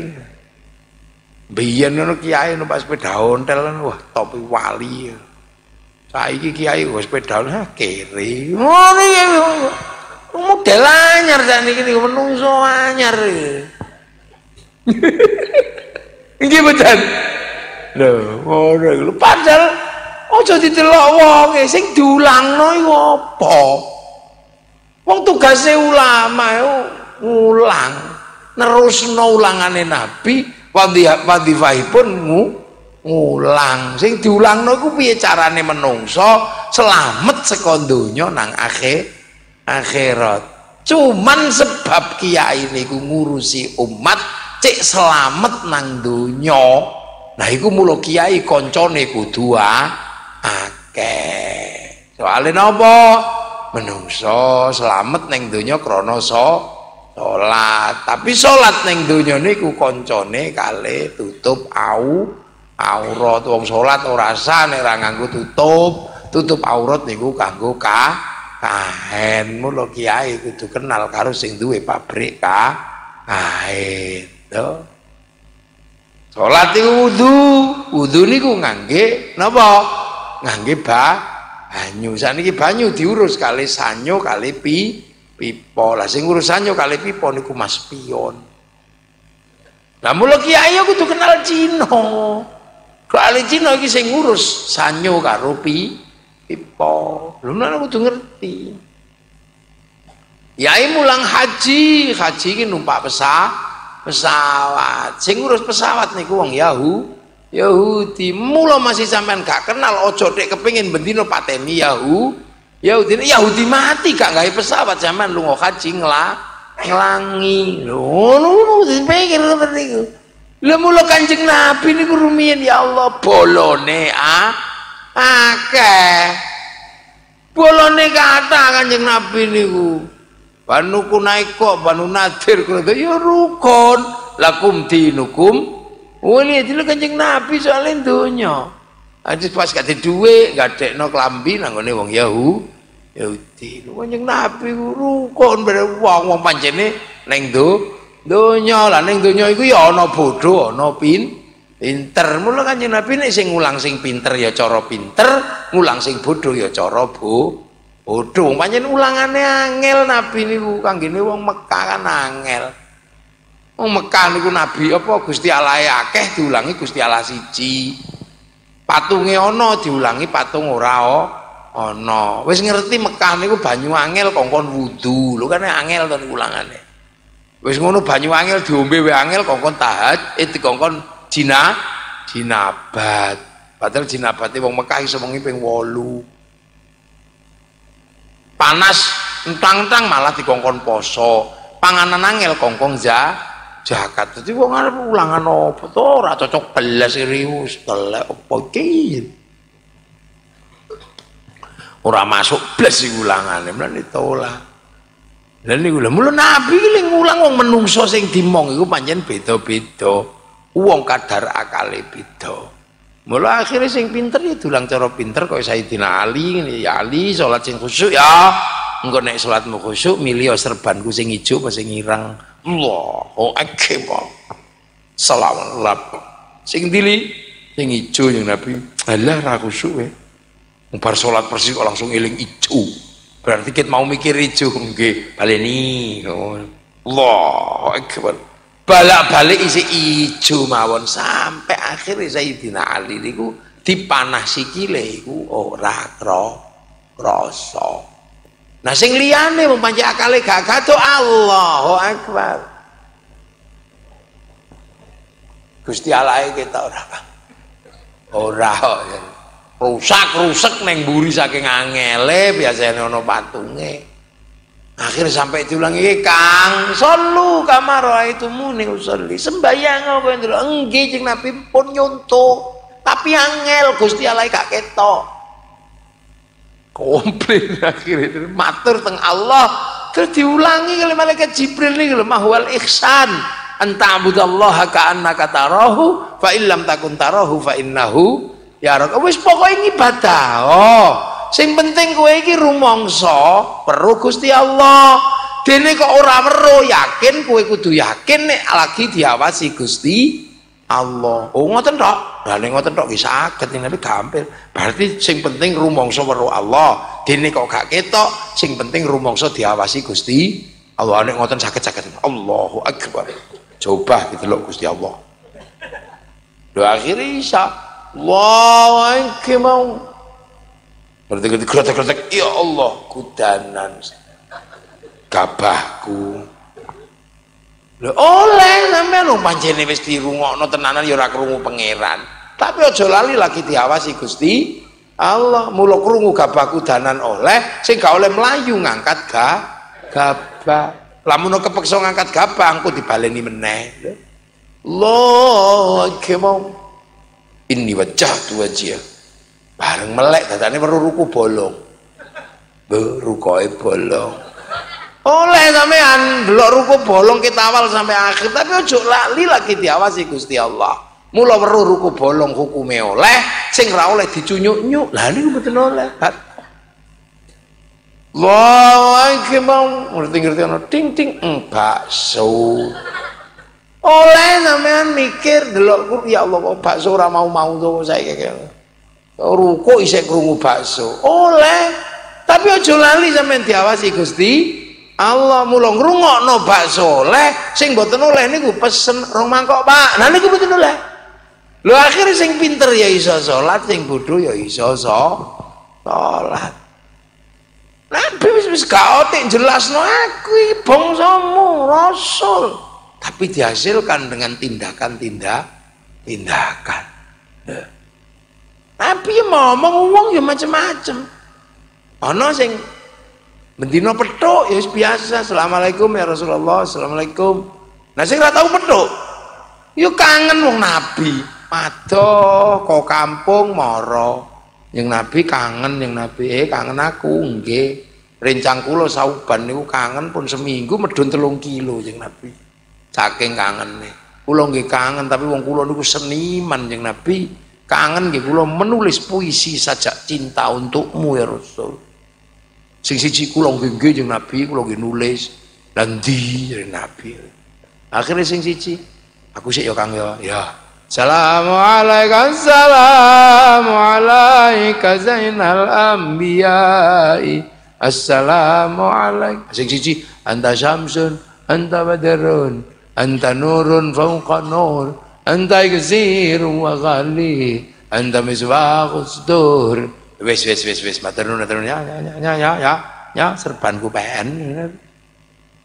Biyen ngono kiai numpak sepeda ontel wah topi wali. Saiki kiai wis sepeda ha kere. Ngono ya. Model anyar sakniki niku menungso anyar. Nggih betul. Lho, ngono iku. Padahal aja didelok wonge sing diulangno iku apa? Wong tugase ulama iku ngulang, nerusno ulangane Nabi, wadhifahipun ngu ngulang. Sing diulangno iku piye carane menungso selamat saka donya nang akhir akhirat. Cuman sebab kiai niku ngurusi umat cek selamat nang donya Nah iku mulo kiai koncone kudu akeh. Soale napa? Menungso selamat ning donya krana so salat. Tapi salat ning donya niku koncone kali tutup au aurat. Wong salat ora sah nek ora nganggo tutup. Tutup aurat niku kanggo ka kain. Mulo kiai kudu kenal karo sing duwe pabrik ka kain. Tuh. Salat iku wudu, wudu niku ngangge napa? Ngangge ba banyu. Saniki banyu diurus kali sanyo kali pi pipa. Lah sing urus sanyo kali pipa niku Mas Pion. Lah mula kiai kudu kenal Cina. Kali Cina iki sing ngurus sanyo karo pi pipa. Lha nang kudu ngerti. Yai mulang haji, haji iki numpak pesawat pesawat. Sing ngurus pesawat niku wong Yahu Yahudi. Mula masih sampean gak kenal ojo dek kepingin bendino pateni Yahu. Yahudi Yahudi mati gak gawe pesawat. Zaman lu haji ngelah ngelangi lho lho dipikir ngoten niku lha mula Kanjeng Nabi niku rumiyin ya Allah bolone ah akeh bolone kata Kanjeng Nabi niku Banu Kunaiko, Banu Nadir, ya rukun. Lakum dinukum. Wali itu kanjeng Nabi soalnya dunya. Aja pas gak ada duit, gak ada no kelambi, nanggone wong Yahu. Yahudi. Kanjeng Nabi rukun pada wong wong pancene neng do dunya lah neng dunya iku ya ana bodho, ana pin pinter. Mula kanjeng Nabi nek sing ngulang sing pinter ya cara pinter, ngulang sing bodho ya cara bo Bodho, pancen ulangane angel nabi niku kanggene wong Mekah kan angel. Wong Mekah niku nabi apa Gusti Allah akeh diulangi Gusti Allah siji. Patunge ana diulangi patung ora ana. Wis ngerti Mekah niku banyu angel kongkon wudu. Lho kan angel niku ulangane. Wis ngono banyu angel diombe wae angel kongkon tahat, eh dikongkon jina jinabat. Padahal jinabate wong Mekah iso wengi ping 8 panas entang-entang malah dikongkon poso. Panganan angel kongkong ja jakat jadi wong arep ulangan apa to? Ora cocok belas rius telek apa iki? Ora masuk blas iki ulangane. Mlane tolah lha niku lho mulo nabi iki ngulang wong menungso sing dimong iku pancen beda-beda wong kadar akale beda Mula akhirnya sing pinter ya dulang cara pinter kok Sayyidina Ali ini ya Ali salat sing khusyuk ya. Engko nek salatmu khusyuk milih serbanku sing ijo apa sing irang. Allahu akbar. Salam Sing dili sing ijo yang Nabi. Allah ra khusyuk ya. Bar salat persis kok langsung eling ijo. Berarti kita mau mikir ijo nggih baleni. Allahu akbar balak-balik isi ijo mawon sampai akhirnya Sayyidina Ali niku dipanah sikile iku ora kro krasa. Nah sing liyane pancen akale gak Allahu Akbar. Gusti Allah kita ora Bang. Ora rusak-rusak neng buri saking angele biasanya ono patunge. Akhirnya sampai diulangi, Kang, solu kamar itu muni usolli. Sembayang apa yang dulu? Enggak, jeng Nabi pun nyuntuk. Tapi angel Gusti Allah gak ketok. Komplain akhirnya matur teng Allah terus diulangi oleh malaikat Jibril nih lho mahwal ihsan anta abudallaha ka'annaka tarahu fa illam takun tarahu fa innahu ya wis pokoke ibadah oh Sing penting kowe iki rumangsa perlu Gusti Allah. Dene kok ora weruh yakin kowe kudu yakin nek lagi diawasi Gusti Allah. Oh ngoten tok. Lah nek ngoten tok wis saged tapi gampil. Berarti sing penting rumangsa weruh Allah. Dene kok gak ketok, sing penting rumangsa diawasi Gusti Allah. Nek ngoten saged-saged. Allahu Akbar. Coba gitu loh Gusti Allah. Doa akhirnya isa. Allahu Akbar Berarti kretek-kretek, ya Allah, kudanan gabahku. Lho oleh sampean pancene wis dirungokno tenanan ya ora krungu pangeran. Tapi aja lali lagi diawasi Gusti Allah. Mula krungu gabahku danan oleh sing gak oleh melayu ngangkat ga gabah. Lamun kepeksa ngangkat gabah engko dibaleni meneh. Allahu akbar. Ini wajah dua wajah. Bareng melek dadane weru ruku bolong. Be rukoe bolong. Oleh sampean delok ruku bolong kita awal sampai akhir tapi ojo lali lagi diawasi Gusti Allah. Mula weru ruku bolong hukume oleh sing ra oleh dicunyuk-nyuk. Lah niku mboten oleh. Allahu akbar. Ngerti-ngerti ana ting ting bakso. Oleh sampean mikir delok ya Allah kok bakso ora mau-mau to saiki kene. Ruku isih krungu bakso. Oleh. Tapi aja lali sampean diawasi Gusti Allah mula ngrungokno bakso oleh sing mboten oleh niku pesen rong mangkok Pak. Nah niku mboten oleh. Lho akhirnya sing pinter ya iso salat, sing bodoh ya iso salat. Nabi wis wis gak otik jelasno aku iki bangsamu, rasul. Tapi dihasilkan dengan tindakan-tindak tindakan. Nabi ya ngomong wong ya macam-macam. Ana sing Bendino petuk ya biasa. Assalamualaikum ya Rasulullah. Assalamualaikum. Nah sing ora tau petuk. Yo kangen wong Nabi. Aduh, kok kampung moro. Yang Nabi kangen, yang Nabi eh kangen aku nggih. Rencang kula sauban niku kangen pun seminggu medun telung kilo yang Nabi. Saking kangen nih. Kula nggih kangen tapi wong kula niku seniman yang Nabi. Kangen nggih kula menulis puisi sajak cinta untukmu ya Rasul. Sing siji kula nggih jeung Nabi kula nggih nulis. Lan di Nabi? Akhirnya sing siji aku sih ya Kang ya. Ya. Assalamualaikum Assalamualaikum Zainal Anbiya'i Assalamualaikum. Sing siji anta syamsun anta badrun anta nurun fawqa nur anta gazirun wa ghali anta misbahus dur wis wis wis wis matur nuwun matur ya ya ya ya ya ya serbanku pen.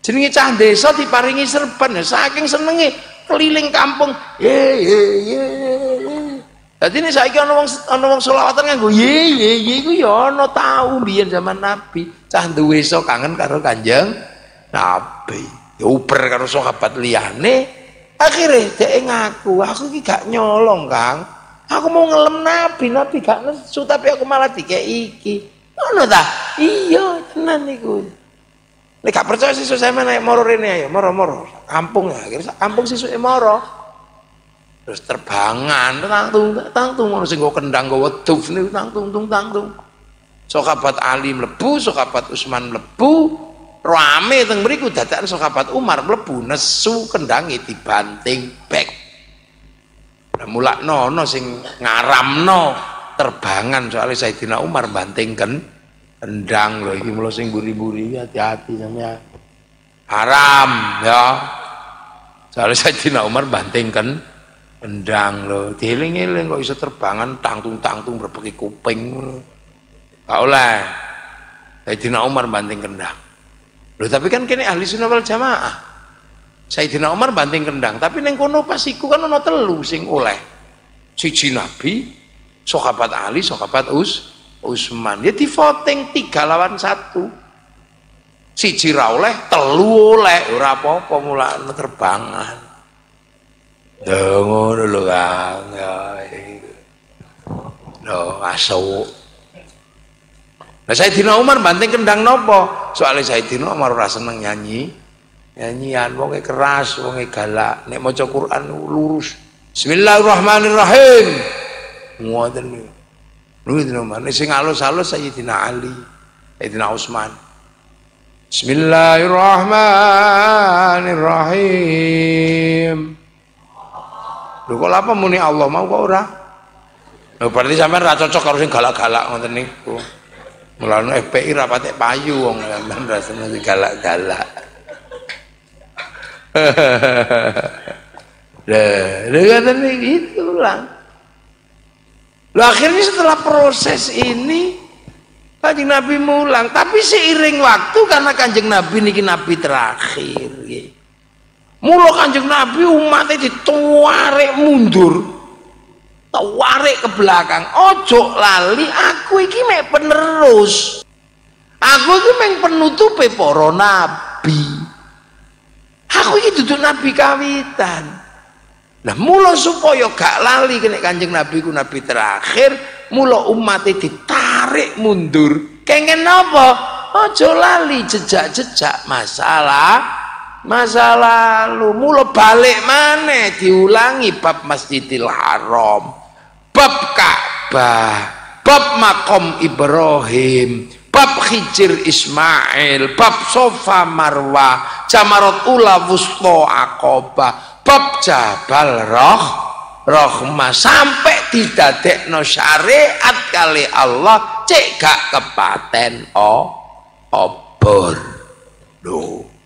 Jenenge cah desa diparingi serban ya saking senenge keliling kampung. Ye ye ye Dadi nek saiki ana wong ana wong selawatan nganggo ye ye ye iku ya ana tau biyen zaman Nabi. Cah duwe kangen karo Kanjeng Nabi. Ya uber karo sahabat liyane. Akhire dhek ngaku, aku iki gak nyolong, Kang. Aku mau ngelem nabi, nabi gak nesu tapi aku malah dikei iki. Ngono ta? Iya, tenan niku. Nek gak percaya sesuk sampe naik moro rene ayo, moro-moro. Kampung ya, akhirnya kampung sesuk moro. Terus terbangan, tangtung, tangtung ngono sing go kendang go wedhuf niku tangtung tung tangtung. Sokabat Ali mlebu, sokabat Usman mlebu, rame teng mriku dadakan sokabat Umar mlebu nesu kendange dibanting back mulak nono sing ngaramno terbangan soalnya Sayyidina Umar bantingkan endang loh ini mulai sing buri-buri hati-hati sampean haram ya. Soalnya Sayyidina Umar bantingkan endang loh dieling-eling kok bisa terbangan tangtung-tangtung berpeki kuping gak oleh. Sayyidina Umar banting kendang loh tapi kan kini ahli sunnah wal jamaah Sayyidina Umar banting kendang, tapi neng kono pas iku kan ono telu sing oleh. Siji Nabi, sahabat Ali, sahabat Us, Usman. Ya di voting tiga lawan satu. Siji ra oleh, telu oleh, ora apa-apa terbangan. Ya ngono lho Kang. Ya. Lho masuk. Nah Sayyidina Umar banting kendang nopo? Soalnya Sayyidina Umar ora seneng nyanyi. Nyanyian wonge keras wonge galak. Nek maca Quran lurus. Bismillahirrahmanirrahim. Ngoten niku niku nek sing alus-alus Sayyidina Ali Sayyidina Utsman Bismillahirrahmanirrahim. Lho kok apa muni Allah? Mau kok ora? Lho berarti sampean ra cocok karo sing galak-galak ngoten niku. Mulane FPI rapatek payu wong sampean rasane galak-galak. Lah, dengan itulah. Lo akhirnya setelah proses ini kanjeng Nabi mulang, tapi seiring waktu karena kanjeng Nabi niki Nabi terakhir. Mula kanjeng Nabi umatnya dituarek mundur, tawarek ke belakang. Ojo lali, aku iki mek penerus. Aku iki mek penutupe para nabi. Aku ini duduk nabi kawitan. Nah, mula supaya gak lali kena Kanjeng Nabi ku nabi terakhir, mula umat ditarik mundur. Kengen apa? Aja lali jejak-jejak masalah masa lalu. Mula balik mana diulangi bab Masjidil Haram, bab Ka'bah, bab makom Ibrahim, bab Hijir Ismail, bab Sofa Marwah, Jamarat Ula Wusto Akobah, bab Jabal Roh Rohmah sampai no syariat kali Allah cek gak kepaten o obor. Do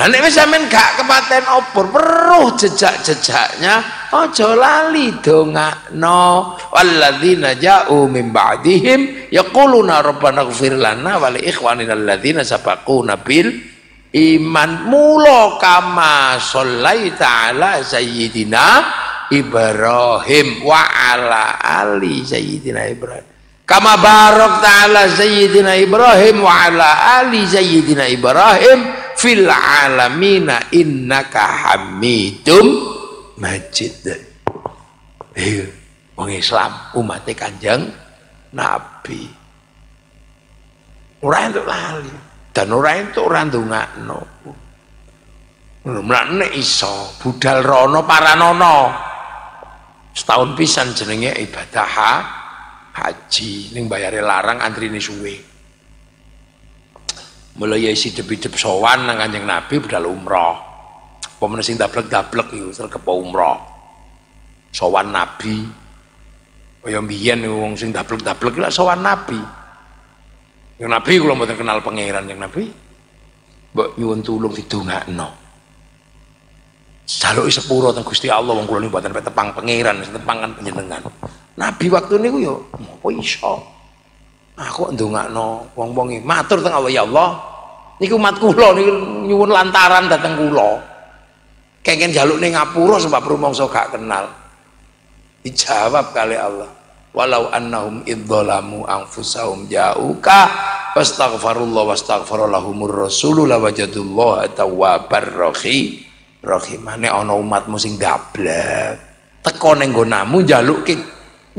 Nah nek sampean gak kepaten obor weruh jejak-jejaknya aja lali dongakno. Walladzina ja'u min ba'dihim yaquluna rabbana ighfir lana wa li ikhwanina alladzina sabaquna bil iman. Mulo kama sallaita ala sayyidina Ibrahim wa ala ali sayyidina Ibrahim. Kama barok ta'ala sayyidina Ibrahim wa ala ali sayyidina Ibrahim fil alamina innaka hamidum majid. Iya wong Islam umat kanjeng Nabi. Ora entuk lali dan ora entuk ora ndongakno. Mlakne iso budal rono paranono setahun pisan jenenge ibadah ha, haji ning bayare larang antrine suwe mulai isi debit-debit sowan nang Kanjeng Nabi budal umroh pemene sing dablek-dablek iku sregep umroh sowan Nabi kaya mbiyen wong sing dablek-dablek lak sowan Nabi yang Nabi kalau mau kenal pangeran yang Nabi, mbok nyuwun tulung didongakno. Jaluk sepuro teng Gusti Allah wong kula niku mboten tepang pangeran, tepang kan panjenengan. Nabi waktu niku yo apa iso. Aku ndongakno wong-wong matur teng Allah ya Allah. Niku umat kula niku nyuwun lantaran dateng kula. Jaluk ning ngapura sebab rumangsa gak kenal. Dijawab kali Allah walau annahum idzalamu anfusahum ja'uka wastaghfarullah wastaghfarallahumur rasulu lawajadullah tawwabar rahim rahimane ana umatmu sing dablek teko ning nggonamu njalukke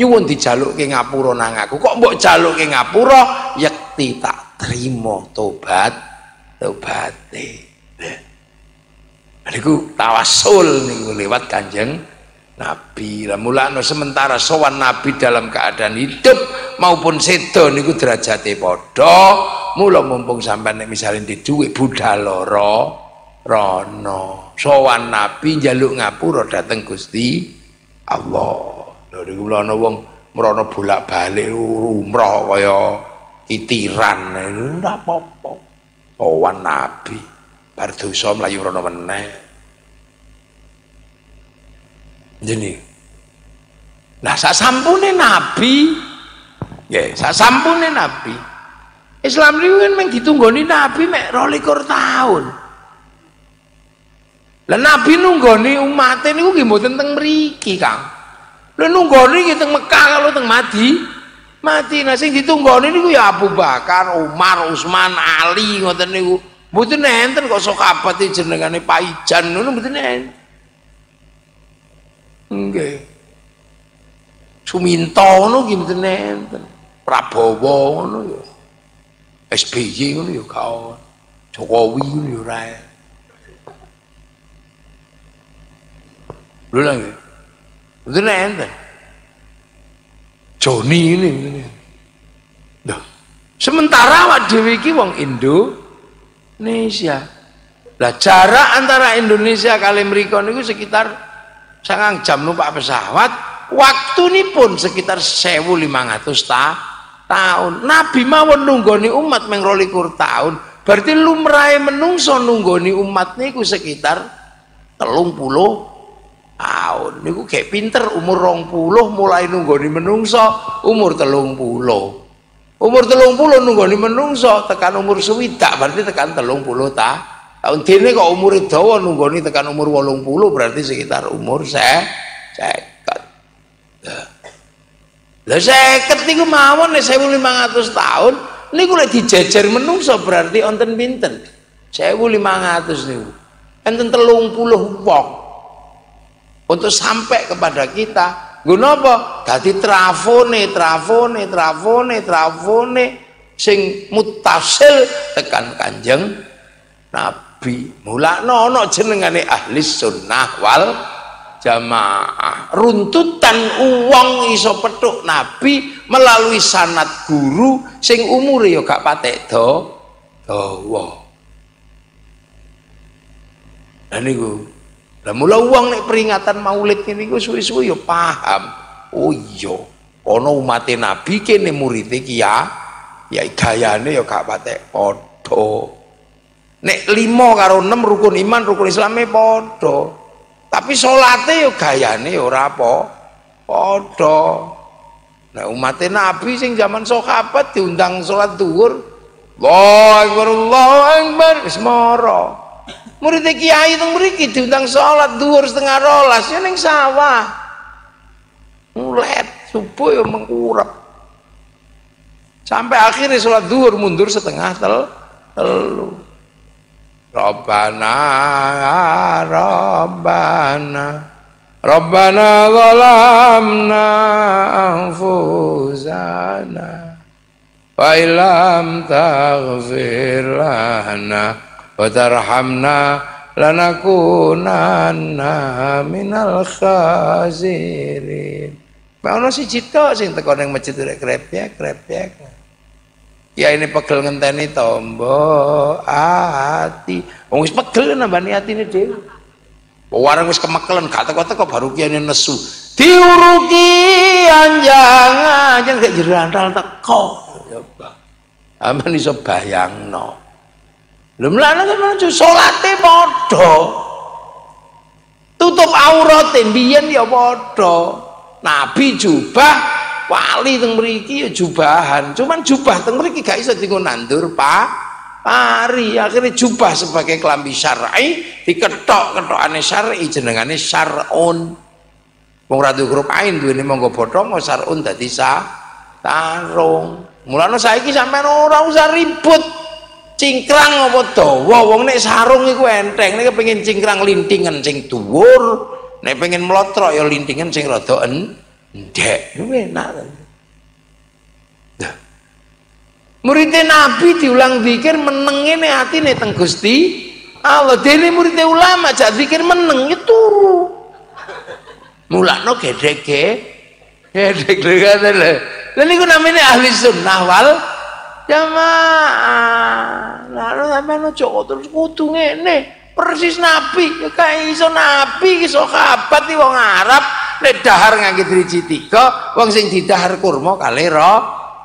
nyuwun dijalukke ngapura nang aku. Kok mbok jalukke ngapura? Yekti tak trimo tobat tobate niku tawasul niku lewat kanjeng Nabi. Lah mulano sementara sowan Nabi dalam keadaan hidup maupun sedo niku derajate padha mula mumpung sampean nek misalnya di duwe budal loro rono sowan Nabi njaluk ngapura dateng Gusti Allah lha niku ana wong mrono bolak-balik umroh kaya itiran. Ndak apa-apa? Sowan Nabi. Bar dosa mlayu rono meneh. Jadi, nah saat sampune Nabi, ya saat sampune Nabi, Islam ini kan ditunggoni Nabi mek rolikur tahun. Lah Nabi nunggoni umat ini gue mboten tentang mriki, Kang. Lah nunggoni ki teng Mekah kalau teng Madi, mati nah sing ditunggoni niku ya Abu Bakar, Umar, Utsman, Ali ngoten niku. Mboten enten kok sahabat jenengane Paijan ngono mboten enten. Nggih. Suminto ngono ki mboten enten. Prabowo ngono ya. SBY ngono ya gak Jokowi ngono ya ora. Lho lha nggih. Mboten enten. Joni ini. Dah. Sementara awak dhewe iki wong Indonesia. Lah jarak antara Indonesia kali mriko niku sekitar sangang jam numpak pesawat waktu ini pun sekitar 1500 ta tahun Nabi mawon nunggoni umat mengrolikur tahun berarti lumrahe menungso nunggoni umat niku sekitar telung puluh tahun niku kayak pinter umur rong puluh mulai nunggoni menungso umur telung puluh umur telung puluh nunggoni menungso tekan umur suwidak berarti tekan telung puluh ta Tahun dene kok umur dawa nunggoni tekan umur 80 berarti sekitar umur saya seket. Lah seket niku mawon nek 1500 tahun niku lek dijejer menungso berarti onten pinten? 1500 niku. Enten 30 wong. Untuk sampai kepada kita. Guna apa? Dadi trafone, trafone, trafone, trafone sing mutasil tekan Kanjeng Nabi. Mulane ana jenengane ahli sunnah wal jamaah. Runtutan uang iso petuk Nabi melalui sanat guru sing umure ya gak patek do dawa. Lah niku lah mula uang nek peringatan Maulid ini gue suwi-suwi yo paham. Oh iya, ana umat Nabi kene murid kia, ya gayane yo gak patek padha. Nek lima karo enam rukun iman, rukun Islame padha. Tapi salate yo gayane ora apa padha. Nah umat Nabi sing zaman sahabat diundang salat zuhur, Allahu Akbar, Allahu Akbar, wis mara. Murid kiai teng mriki diundang sholat dhuwur setengah rolas ya ning sawah. Mulet subuh ya mengkurap. Sampai akhirnya sholat dhuwur mundur setengah tel telu. Rabbana Rabbana Rabbana zalamna anfusana wa ilam taghfir lana wa tarhamna lanakunanna minal khasirin Mau si cito sing teko ning masjid rek krepek krepek. Ya ini pegel ngenteni tombo ati. Wong wis pegel nambani atine dhewe. Warang wis kemekelen gak teko-teko baru kiyane nesu. Diuruki anjang-anjang gak jerantal teko. Coba. Aman iso bayangno. Lha mlane kan salate padha. Tutup aurate biyen ya padha. Nabi jubah, wali teng mriki ya jubahan. Cuman jubah teng mriki gak iso dienggo nandur, Pak. Pari akhirnya jubah sebagai kelambi syar'i diketok-ketokane syar'i jenengane syar'un. Wong ratu huruf ain duweni monggo bodhong syar'un dadi sa tarung. Mulane saiki sampean ora usah ribut cingkrang apa dawa? Wong nek sarung iku enteng nek pengen cingkrang lintingan sing dhuwur nek pengen mlotrok ya lintingan sing rada endek enak. Nah. muridnya Nabi diulang zikir meneng ini hati nih teng Gusti Allah. Dene muridnya ulama jak zikir meneng itu turu. Mulakno gedhe gedhe gedhe lha niku namanya ahli sunnah wal jamaah. Lalu sampean ojo terus kudu ngene. Persis nabi. Ya kayak iso nabi iso kabat iki wong Arab. Nek dahar ngangge driji tiga wong sing didahar kurma kali ro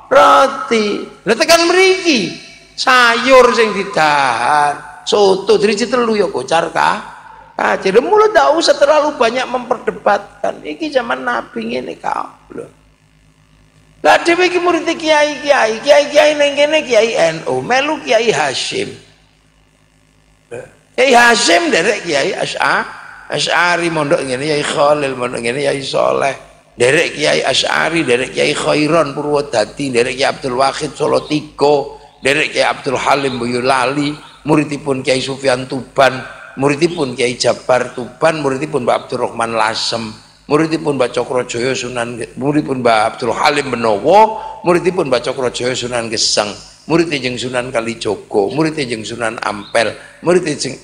roti. Lha tekan mriki. Sayur sing didahar. Soto driji telu ya kocar ka Kaji, mulut tidak usah terlalu banyak memperdebatkan. Iki zaman Nabi ini kau. Lah dhewe iki murid kiai-kiai, kiai-kiai ning kene kiai NU, melu kiai Hashim. Kiai Hashim derek kiai As'a, Asy'ari mondok ngene Kiai Khalil mondok ngene Kiai Saleh. Derek Kiai Asy'ari, derek Kiai Khairon Purwodadi, derek Kiai Abdul Wahid Solotiko, derek Kiai Abdul Halim Boyolali, muridipun Kiai Sufyan Tuban, muridipun Kiai Jabar Tuban, muridipun Mbak Abdurrahman Lasem muridipun Mbak Cokrojoyo Sunan muridipun Mbak Abdul Halim Benowo muridipun Mbak Cokrojoyo Sunan Geseng murid jeung Sunan Kalijogo murid jeung Sunan Ampel murid jeung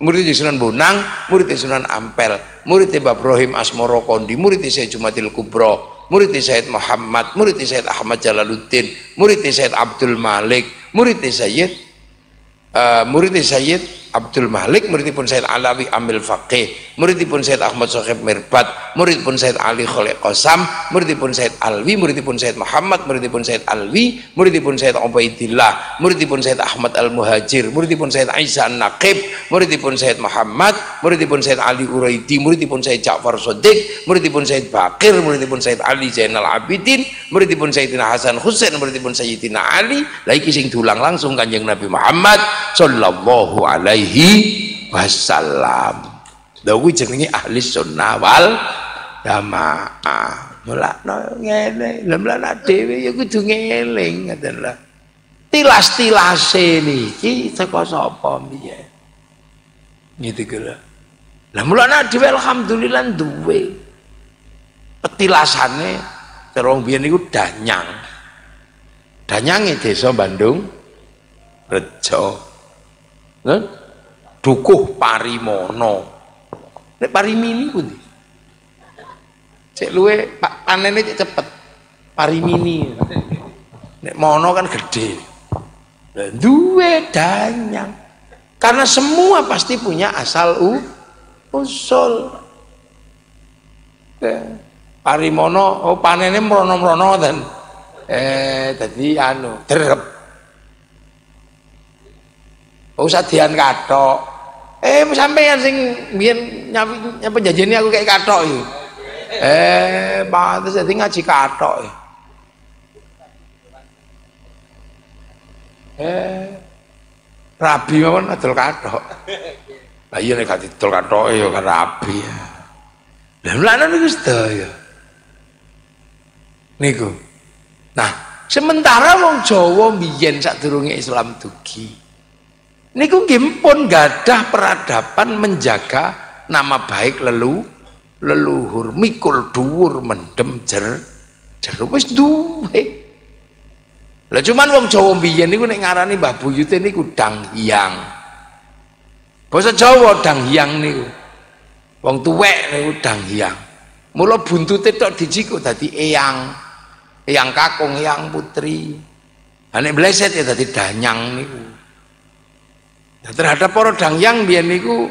murid Sunan Bonang murid Sunan Ampel murid Mbak Ibrahim Asmoro Kondi murid Syekh Jumatil Kubro murid Said Muhammad murid Said Ahmad Jalaluddin murid Said Abdul Malik murid Sayyid uh, murid Sayyid Abdul Malik, muridipun Said Alawi Amil Faqih, muridipun Said Ahmad Sohib Mirbat, muridipun Said Ali Khalid Qasam, muridipun Said Alwi, muridipun Said Muhammad, muridipun Said Alwi, muridipun Said Ubaidillah, muridipun Said Ahmad Al Muhajir, muridipun Said Aisyah Naqib, muridipun Said Muhammad, muridipun Said Ali Uraidi, muridipun Said Ja'far Sodik, muridipun Said Bakir, muridipun Said Ali Zainal Abidin, muridipun Sayyidina Hasan Husain, muridipun Sayyidina Ali, lagi sing dulang langsung Kanjeng Nabi Muhammad sallallahu alaihi alaihi wasallam. Lha kuwi jenenge ahli sunnah wal jamaah. Mulakno ngene, lha mlana dhewe ya kudu ngeling ngoten lho. Tilas-tilase niki saka sapa piye? Gitu kira. Lah mulane dhewe alhamdulillah duwe petilasane terong biyen niku danyang. Danyange desa Bandung Rejo. Nah, dukuh Parimono. Nek Parimini pundi? Cek luwe panene cek cepet. Parimini. Nek mono kan gede. Duwe danyang. Karena semua pasti punya asal u, usul. Parimono, oh panene merono-merono dan eh tadi anu derep. Oh sadian katok. Eh sampeyan sing biyen nyapi penjajene aku kayak katok iki. Eh, pantes dadi ngaji katok. Eh, rabi mawon adol katok. Lah iya nek gak didol katoke ya kan rabi. Lah mlane niku sedaya. Niku. Nah, sementara wong Jawa biyen sadurunge Islam dugi. Niku nggih pun gadah peradaban menjaga nama baik lelu leluhur mikul dhuwur mendem jer jer wis duwe. Lah cuman wong Jawa biyen niku nek ngarani Mbah Buyute niku dang hyang. Basa Jawa dang hyang niku. Wong tuwek niku dang hyang. Mula buntute tok dijiko dadi eyang. Eyang kakung, eyang putri. Lah nek bleset ya dadi danyang niku. Nah, terhadap para dangyang biyen niku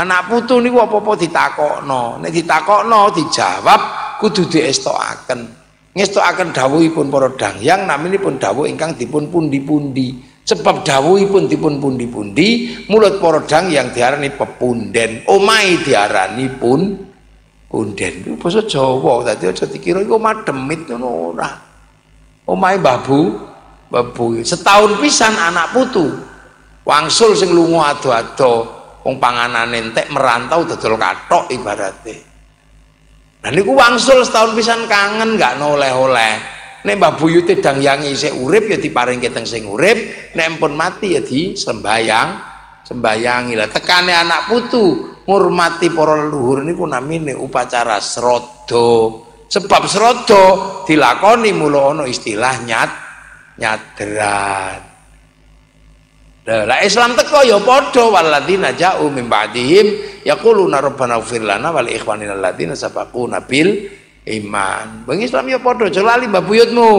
anak putu niku apa-apa ditakokno. Nek ditakokno dijawab kudu diestokaken. Ngestokaken dawuhipun para dangyang naminipun dawuh ingkang dipun pundi-pundi. Sebab dawuhipun dipun pundi-pundi mulut para dangyang diarani pepunden. Omahe diarani pun punden. Itu basa Jawa dadi aja dikira iku omah demit ngono ora. Omahe Mbah Bu Mbah Bu. Setahun pisan anak putu wangsul sing lunga ado-ado wong panganane entek merantau dodol kathok ibarate Nah niku wangsul setahun pisan kangen nggak noleh-oleh. Nek Mbah Buyute dang yang isih urip ya diparingke teng sing urip, nek pun mati ya di sembayang sembayangi lah tekane anak putu ngurmati para leluhur niku namine upacara srodo. Sebab srodo dilakoni mula ana istilah nyat nyadran. Lah Islam teko ya padha walladzina ja'u min ba'dihim yaquluna rabbana ighfir lana wal ikhwanina alladzina sabaquna bil iman. Bang Islam ya padha aja lali mbabuyutmu.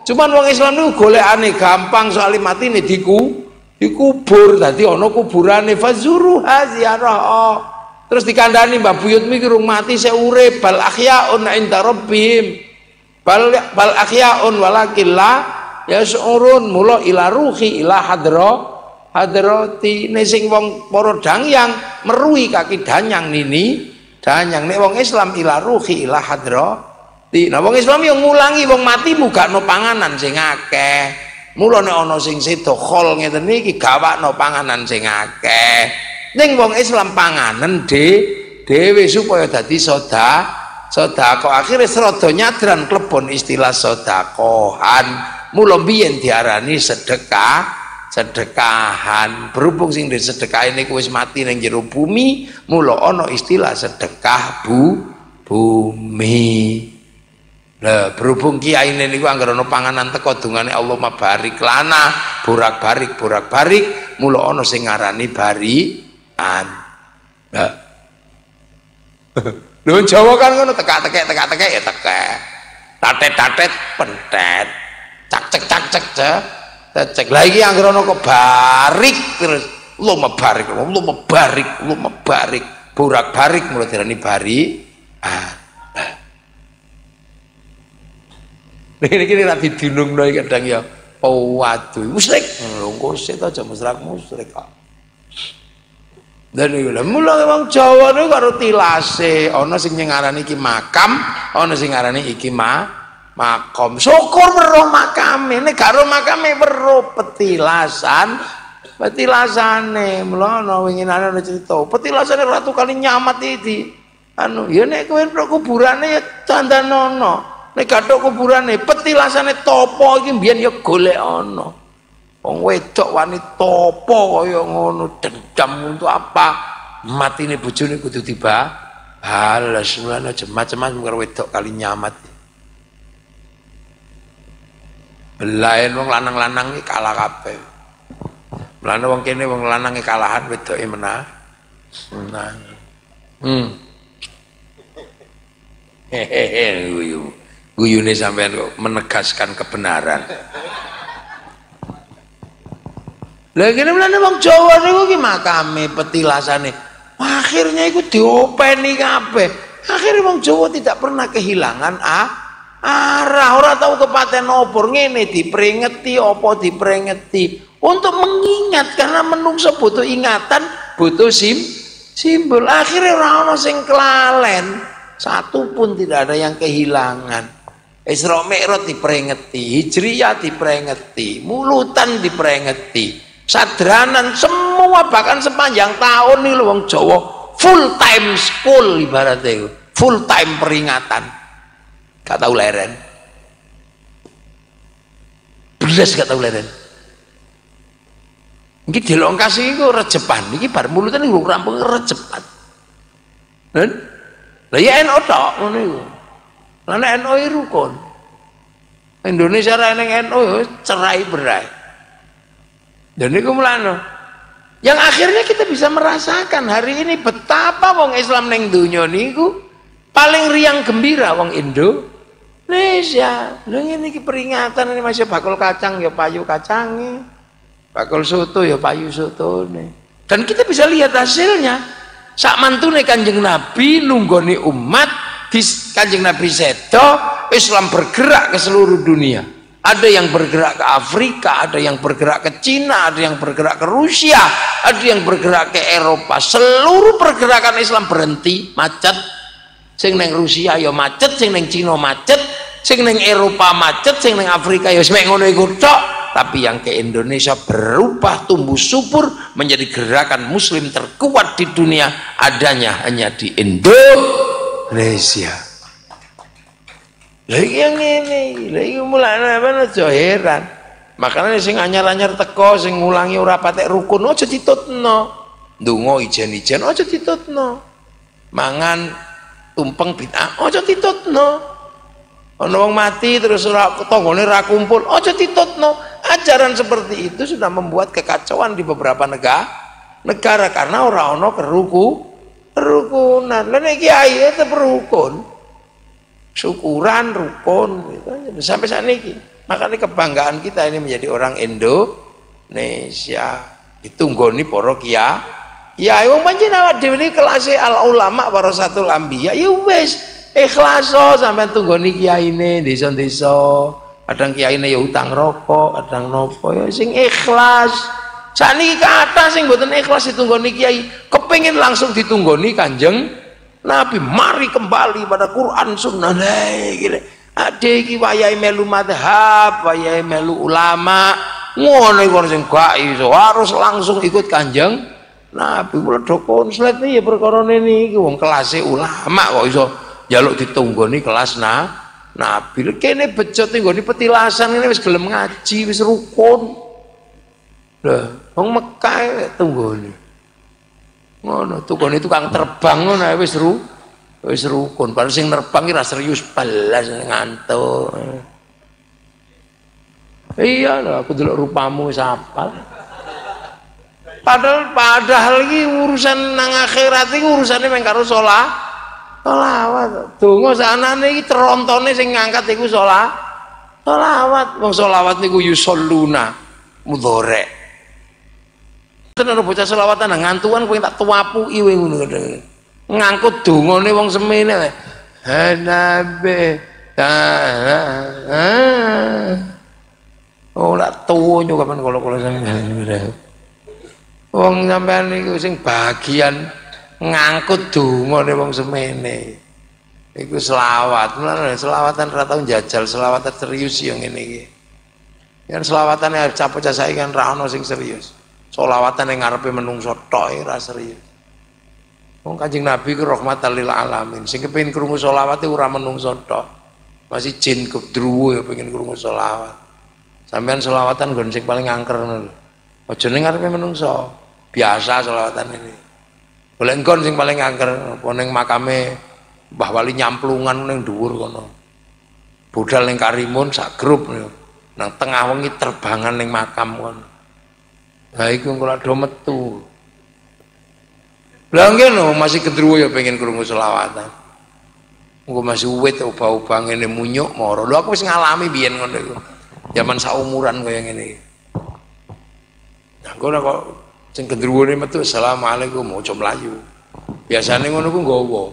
Cuman wong Islam niku golekane gampang soal matine diku dikubur dadi ana kuburane fazuru ziarah. Terus dikandani mbah buyut iki rung mati sik urip bal ahyaun inda rabbihim. Bal bal ahyaun walakin la yas'urun mula ila ruhi ila hadra hadrati sing wong para dangyang meruhi kaki danyang nini danyang nek wong Islam ila ruhi ila hadrati nah wong Islam yang ngulangi wong mati no panganan sing akeh. Mula nek ana sing sedo khol ngeten iki gawakno panganan sing akeh. Ning wong Islam panganan de dhewe supaya dadi soda sodako. Akhirnya serodo nyadran klebon istilah sodakohan. Mula biyen diarani sedekah sedekahan. Berhubung sing di sedekah ini wis mati neng jero bumi mula ana istilah sedekah bu bumi. Lah berhubung kiai ini niku anggar ana panganan teko dungane Allah mabarik lana burak barik burak barik mula ana sing ngarani barian. Lah. Lho Jawa kan ngono tekak-tekek tekak-tekek ya tekek. Tatet-tatet pentet. Cak cek cak. cek cek cek lagi yang krono kok barik terus lu mebarik lu mebarik lu mebarik. Burak barik mulai dirani bari. Ah. Ini kini nanti dinung doi kadang ya waduh musrik lunggu sih aja musrak musrik kok. Dan itu lah mulai emang Jawa itu karo tilase. Ono sing ngarani iki makam ono sing ngarani iki ma makom. Syukur weruh makame. Nek gak makame weruh petilasan. Petilasane. Mula ana wingi ana cerita. Petilasane ratu kali nyamat iki. Anu ya nek kowe ro kuburane ya candanono. Nek gak kuburane petilasane topo iki mbiyen ya golek ana. Wong wedok wani topo kaya ngono dendam untuk apa? Mati ini bojone kudu tiba balas mulane aja macam-macam karo wedok kali nyamat belain wong lanang-lanang iki kalah kabeh. Mulane wong kene wong lanang kalahan wedoke menang. Menang. Hmm. Hehehe guyu. Guyune sampean kok menegaskan kebenaran. Lah kene mlane wong Jawa niku ki makame petilasane. Akhirnya iku diopeni kabeh. Akhirnya wong Jawa tidak pernah kehilangan ah arah ora tahu kepaten opor ngene diperingeti apa diperingeti? Untuk mengingat karena menungso butuh ingatan butuh sim simbol. Akhirnya ora ono sing kelalen. Satu pun tidak ada yang kehilangan. Isra Mi'raj diperingeti Hijriyah diperingeti mulutan diperingeti. Sadranan semua bahkan sepanjang tahun nih wong Jawa full time school ibaratnya. Full time peringatan gak tahu leren. Belas gak tahu leren. Ini dilongkasi itu rejepan. Ini bar mulutan ini rampung rejepan. Kan lah ya NO ngono iku. Lan NO rukun Indonesia ra neng NO cerai berai. Dan ini mulano. Yang akhirnya kita bisa merasakan hari ini betapa wong Islam neng dunia niku paling riang gembira wong Indo. Indonesia, lho ini peringatan ini masih bakul kacang ya payu kacangnya, bakul soto ya payu soto nih. Dan kita bisa lihat hasilnya. Sak mantune kanjeng Nabi nunggoni umat di kanjeng Nabi seto Islam bergerak ke seluruh dunia. Ada yang bergerak ke Afrika, ada yang bergerak ke Cina, ada yang bergerak ke Rusia, ada yang bergerak ke Eropa. Seluruh pergerakan Islam berhenti, macet. Sing neng Rusia ya macet, sing neng Cina macet, sing neng Eropa macet, sing neng Afrika ya semek ngono iku Tapi yang ke Indonesia berubah tumbuh subur menjadi gerakan muslim terkuat di dunia adanya hanya di Indonesia. Lagi yang ini, lagi mulai apa aja heran. Makanya sing anyar-anyar teko sing ngulangi ora patek rukun aja ditutno. Ndonga ijen-ijen aja ditutno. Mangan tumpeng bid'ah aja ditutno. Ana wong mati terus ora tanggane ora kumpul aja ditutno. Ajaran seperti itu sudah membuat kekacauan di beberapa negara negara karena ora ana keruku kerukunan. Lah nek kiai itu berukun syukuran rukun gitu. sampai saat ini makanya kebanggaan kita ini menjadi orang Indonesia itu nggoni poro kia ya wong pancen awak dhewe ini kelas al ulama warasatul anbiya ya wis ikhlas sampai tunggoni kiyaine desa-desa. Kadang kiyaine ya utang rokok kadang nopo ya sing ikhlas. Saat ini kata sing buatan ikhlas ditunggoni kiai kepingin langsung ditunggoni kanjeng Nabi. Mari kembali pada Quran sunnah. Gini. Ade iki wayahe melu madhab, wayahe melu ulama, ngono iku sing gak iso harus langsung ikut Kanjeng Nabi do konslet ya perkara niki wong kelas ulama kok iso njaluk ditunggoni kelas nah Nabi. Kene becot nggone petilasan ini wis gelem ngaji wis rukun. Lah wong Mekah tunggoni ngono tukang tukang terbang ngono wis ru wis rukun. Padahal sing nerbang ora serius balas ngantuk. Iya lho aku delok rupamu sapal padahal padahal iki urusan nang akhirat iki urusane meng karo salat selawat. Donga sanane iki terontone sing ngangkat iku salat selawat. Wong selawat niku yusalluna mudhore. Tenan bocah selawatan ngantuan kowe tak tuapuki kowe ngono ngangkut dongane wong semene Hanabe Oh lak tuwa yo kapan kala-kala sampeyan. Wong sampean niku sing bagian ngangkut dongane wong semene. Iku selawat. Mulane selawatan ra tau njajal selawatan serius yo ngene iki. Yang selawatane capek saiki kan ra ono sing serius. Solawatan yang ngarepe menungso tok ora serius. Wong Kanjeng Nabi ku rahmatan lil alamin. Sing kepengin krungu solawat ora menungso tok. Masih jin kedruwo ya pengen krungu solawat sampean solawatan nggon sing paling angker ngono aja ning ngarepe menungso biasa solawatan ini Boleh engkon sing paling angker apa ning makame Mbah Wali nyamplungan ning dhuwur kono. Budal ning Karimun sak grup nang tengah wengi terbangan ning makam kono. Lah iku kula do metu. Lah ngono masih kedruwo ya pengen krungu selawatan. Engko masih uwit ubah-ubah ngene munyuk moro. Lho aku wis ngalami biyen ngono iku. Zaman saumuran kaya ngene iki. Nah, kok sing gendruwone metu assalamualaikum ojo mlayu biasane ngono ku nggawa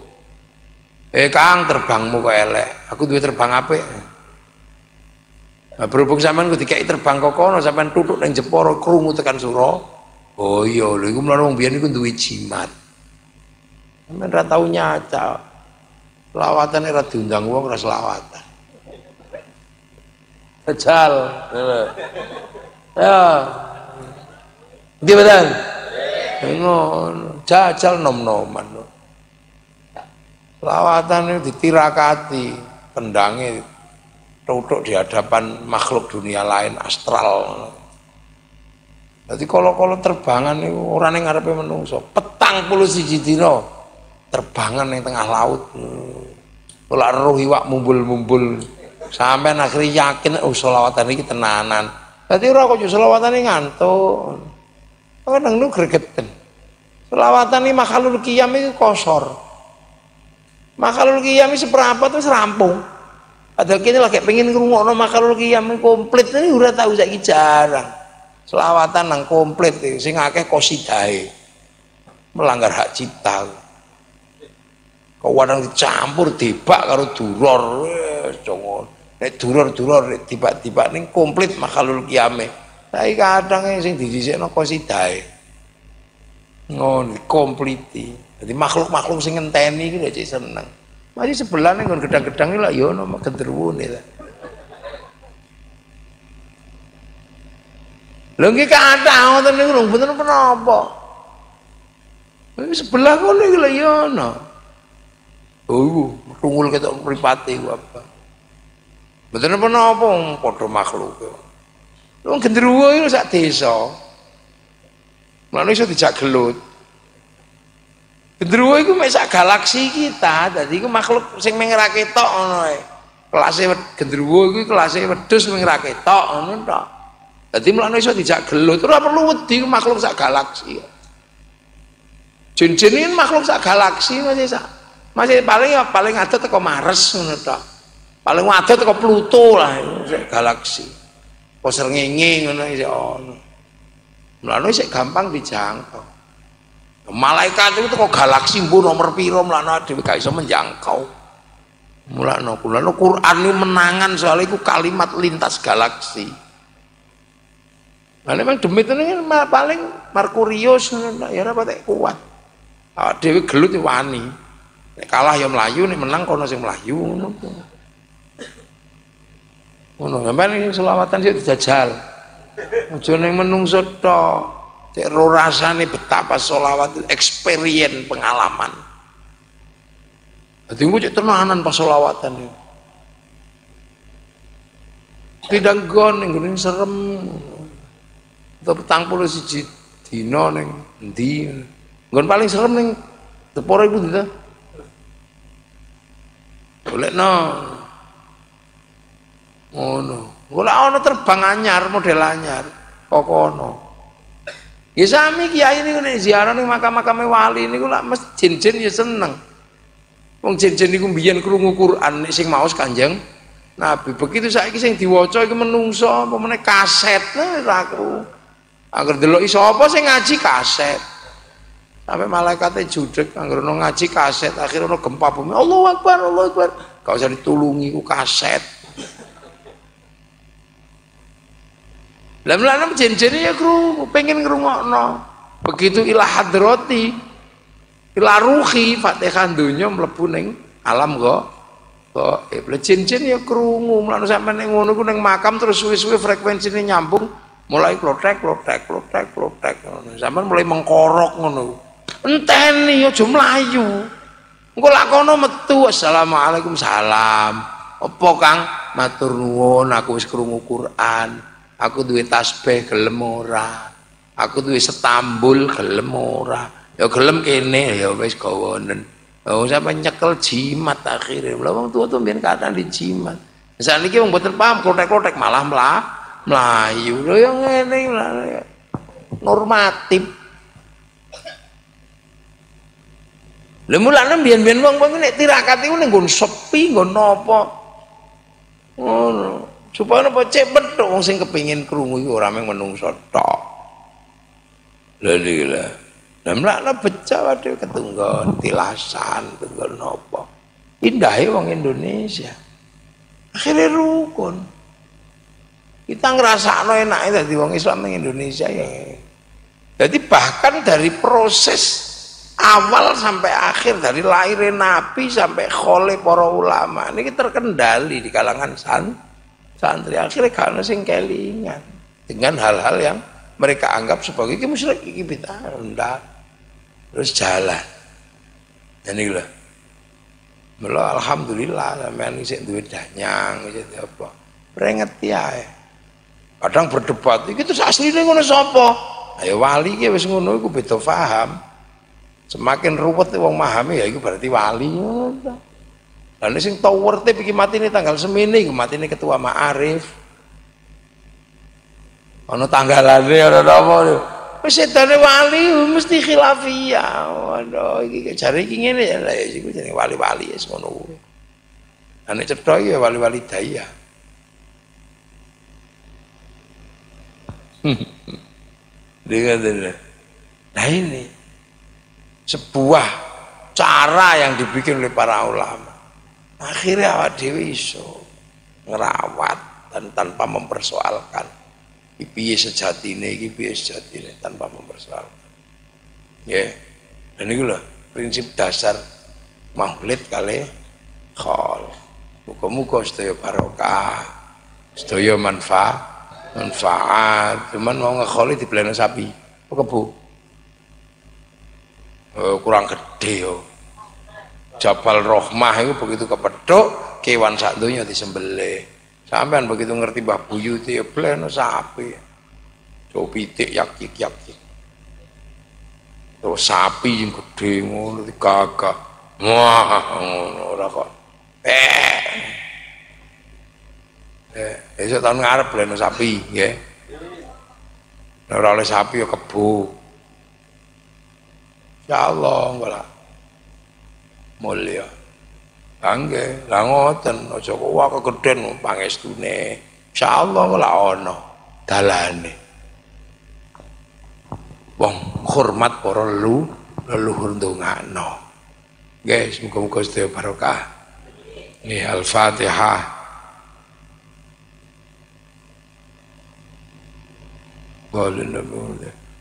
eh Kang terbangmu kok elek aku duwe terbang apik Nah, berhubung sampean ku dikai terbang kok kono sampean tutuk ning Jepara krungu tekan Suro. Oh iya lho iku mlayu wong biyen iku duwe jimat. Sampeyan ora tau nyaca. Lawatane ora diundang wong ora selawatan. Kejal. Ya, Ndi mboten? Ngono, jajal nom-noman. Lawatan ditirakati, pendangi tutuk di hadapan makhluk dunia lain astral. Jadi kalau-kalau terbangan itu orang yang ngarepe menungso, petang puluh siji dina terbangan yang tengah laut. Kalau roh iwak mumbul-mumbul sampai akhirnya yakin oh selawatan ini tenanan. Jadi orang kok selawatan ini ngantuk. Kadang nu gregeten. Selawatan ini makhluk qiyam itu kosor. Makhluk qiyam ini seberapa tuh serampung. Padahal kini lagi pengen ngrungokno makhluk qiyam komplit ini udah tahu saiki jarang. Selawatan nang komplit sing akeh kosidae. Melanggar hak cipta. Kau wadang dicampur dibak karo duror. Jongo. Nek duror-duror tiba-tiba ning komplit makhluk qiyame. Tapi kadang sing didhisikno qasidae. Ngono kompliti. Jadi makhluk-makhluk sing ngenteni iki lho seneng. Masih sebelah ning gedang-gedang lho ya ono genderwune lah. Lho nggih kathah ngoten niku lho mboten menapa. Sebelah kono iki lho ya ono. Oh, tungul ketok mripate ku apa. Mboten napa-napa padha makhluk. Wong gendruwo iku sak desa. Mulane iso dijak gelut. Gendruwo iku mek sak galaksi kita, dadi iku makhluk sing mung ra ketok ngono ae. Kelase gendruwo iku kelase wedhus mung ra ketok ngono tok. Dadi mulane iso dijak gelut, ora perlu wedi makhluk sak galaksi. Jin-jin ini makhluk sak galaksi masih sak. Masih paling ya paling ada teko Mars ngono tok. Paling ada teko Pluto lah galaksi poser ngenge ngono isih ono. Mulane isih gampang dijangkau. Malaikat itu kok galaksi mbu nomor piro mlane dhewe gak iso menjangkau. Mulane kulane Quran ini menangan soal itu kalimat lintas galaksi. Nah, memang demit ini kan paling Merkurius ya ora patek kuat. Dhewe gelut wani. Nek kalah ya melayu, nek menang kono sing melayu ngono. Sampean iki selawatan sik dijajal. Aja ning menungso tok. Cek rasane betapa selawat itu experience pengalaman. Dadi engko cek tenanan pas selawatan iki tidak gon ning serem. Atau petang puluh siji dina ning endi. Nggon paling serem ning Deporo iku Boleh no, ngono. Ora ana terbang anyar model anyar. Kok kono ya sami kiai niku nek ziarah ning makam-makam wali niku lak mesti jin-jin ya seneng. Wong jin-jin niku mbiyen krungu Quran nek sing maos Kanjeng Nabi. Begitu saiki sing diwaca iki menungso apa meneh kaset ora kru. Angger delok sapa sing ngaji kaset. Sampai malaikatnya judek angger ono ngaji kaset akhirnya ono gempa bumi. Allahu Akbar Allahu Akbar. Kau usah ditulungi ku kaset Lah mlane jen-jene ya kru pengen ngrungokno. Begitu ila hadrati ila ruhi Fatihah donya mlebu ning alam kok. Kok eh jen-jen ya krungu mlane sampean ning ngono ku makam terus suwe-suwe frekuensine nyambung mulai klotek klotek klotek klotek ngono. Sampean mulai mengkorok ngono. Enteni aja mlayu. Engko lakono metu assalamualaikum salam. Apa Kang? Matur nuwun aku wis krungu Quran aku duwe tasbih gelem ora aku duwe setambul gelem ora Ya gelem kene ya wis gawonen. Oh sampai nyekel jimat akhirnya. Lah wong tua tuh kata di jimat. Ini wong boten paham klotek-klotek malah melah melayu. Lho yang ngene normatif. Lha mulane biyen-biyen wong-wong nek tirakat iku ning nggon sepi, nggon napa. Ngono. Supaya napa cek betok wong sing kepengin krungu iku ora mung menungso tok. Lha. Lah mlakna becak wae ketunggon tilasan tunggon napa. Indah wong Indonesia. Akhirnya rukun. Kita ngerasa no enak dari wong Islam ning Indonesia ya. Jadi bahkan dari proses awal sampai akhir dari lahir Nabi sampai khole para ulama ini terkendali di kalangan san, santri akhirnya karena sing kelingan dengan hal-hal yang mereka anggap sebagai ini musyrik ini bid'ah terus jalan dan ini lah Mula alhamdulillah sampean isih duwe danyang isih apa. Prenget ya. Kadang berdebat iki terus asline ngono sapa? Ayo wali ki wis ngono iku beda paham. Semakin ruwet wong memahami ya iku berarti wali ngono. Lah sing tower tip iki matine tanggal semene iku matine ketua Ma'arif. Ana tanggalane ana apa Wis setane wali mesti khilafiyah. Waduh iki jare iki ngene ya lah iku jenenge wali-wali wis ngono kuwi. Ane cetha ya wali-wali daya. Dengan Nah ini sebuah cara yang dibikin oleh para ulama. Akhirnya awak dewi iso ngerawat dan tanpa mempersoalkan. Piye sejatine iki piye sejatine tanpa mempersoalkan. Ya. Dan itu lah prinsip dasar maulid kali khol. Muka-muka sedaya barokah sedaya manfaat manfaat. Cuman mau ngekholi di belana sapi kebu oh, kurang gede yo Jabal Rohmah itu begitu kepedok kewan satunya disembelih Sampean begitu ngerti Mbah Buyut ya pleno sapi. Coba pitik yakik yakik. Terus sapi yang gede ngono gagah. Wah, ngono ora kok. Eh. Eh, esuk tahun ngarep pleno sapi, nggih. Ora oleh sapi ya kebo. Ya Allah, enggak Mulia. Angge, lah ngoten aja kok wah kegeden pangestune. Insyaallah ora ana dalane. Wong hormat para lu leluhur ndongakno. Guys, muga-muga sedaya barokah. Ini Al-Fatihah.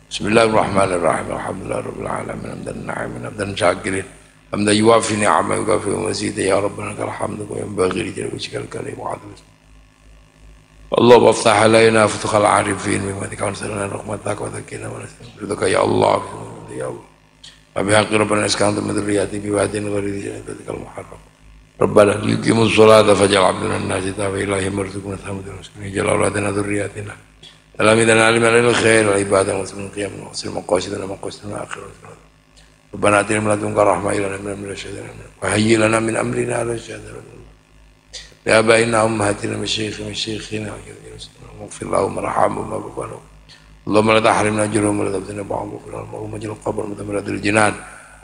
Bismillahirrahmanirrahim. Alhamdulillah rabbil alamin. Hamdan na'imin, hamdan syakirin. حمدا يوافي نعمه ويكافئ مزيدا يا ربنا لك الحمد. وينبغي لجل وجهك الكريم وعدل اللهم افتح علينا فتح العارفين بمدك وانصرنا رحمتك وذكينا ونستغفرك يا الله يا الله وبحق ربنا اسكنت من ذرياتي بواد غير ذي جنتك المحرم. ربنا ليقيموا الصلاة فاجعل عبدنا الناس تابع إلهي مرزقنا ثمد المسكين جل أولادنا ذرياتنا. تلاميذنا علمنا للخير والعبادة ومسلمين قيام وصل مقاصدنا مقاصدنا آخر ربنا آتنا من لدنك رحمة لنا من أمرنا رشدا وهيئ لنا من أمرنا رشدا لابائنا أمهاتنا مشايخ مشايخنا واغفر اللهم ارحمهم وبارك اللهم لا تحرمنا اجرهم ولا تبتنا بعضهم اللهم اجعل القبر مدمرة الجنان.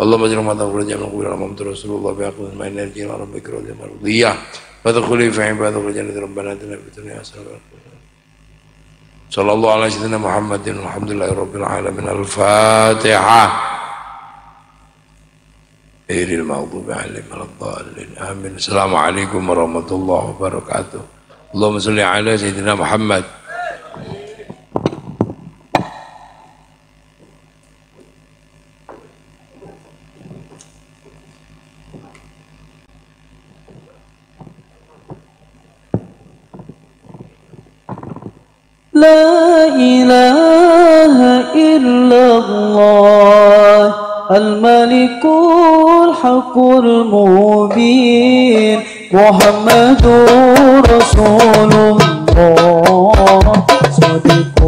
اللهم اجعل ما تغفر جميع قبور محمد رسول الله. بأقوى ما نرجي إلى ربك رضي مرضية. فادخلي في عبادك الجنة ربنا آتنا في الدنيا حسنة صلى الله على سيدنا محمد. والحمد لله رب العالمين. الفاتحة. غير المغضوب عليهم ولا الضالين. آمين. السلام عليكم ورحمة الله وبركاته. اللهم صل على سيدنا محمد. لا إله إلا الله. الملك الحق المبين محمد رسول الله صديق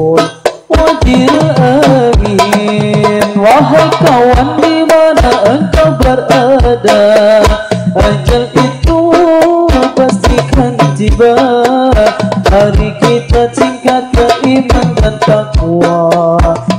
الوجه الأمين وهك ada Ajal itu pastikan tiba Hari kita tingkatkan iman dan takwa Sebelum ajal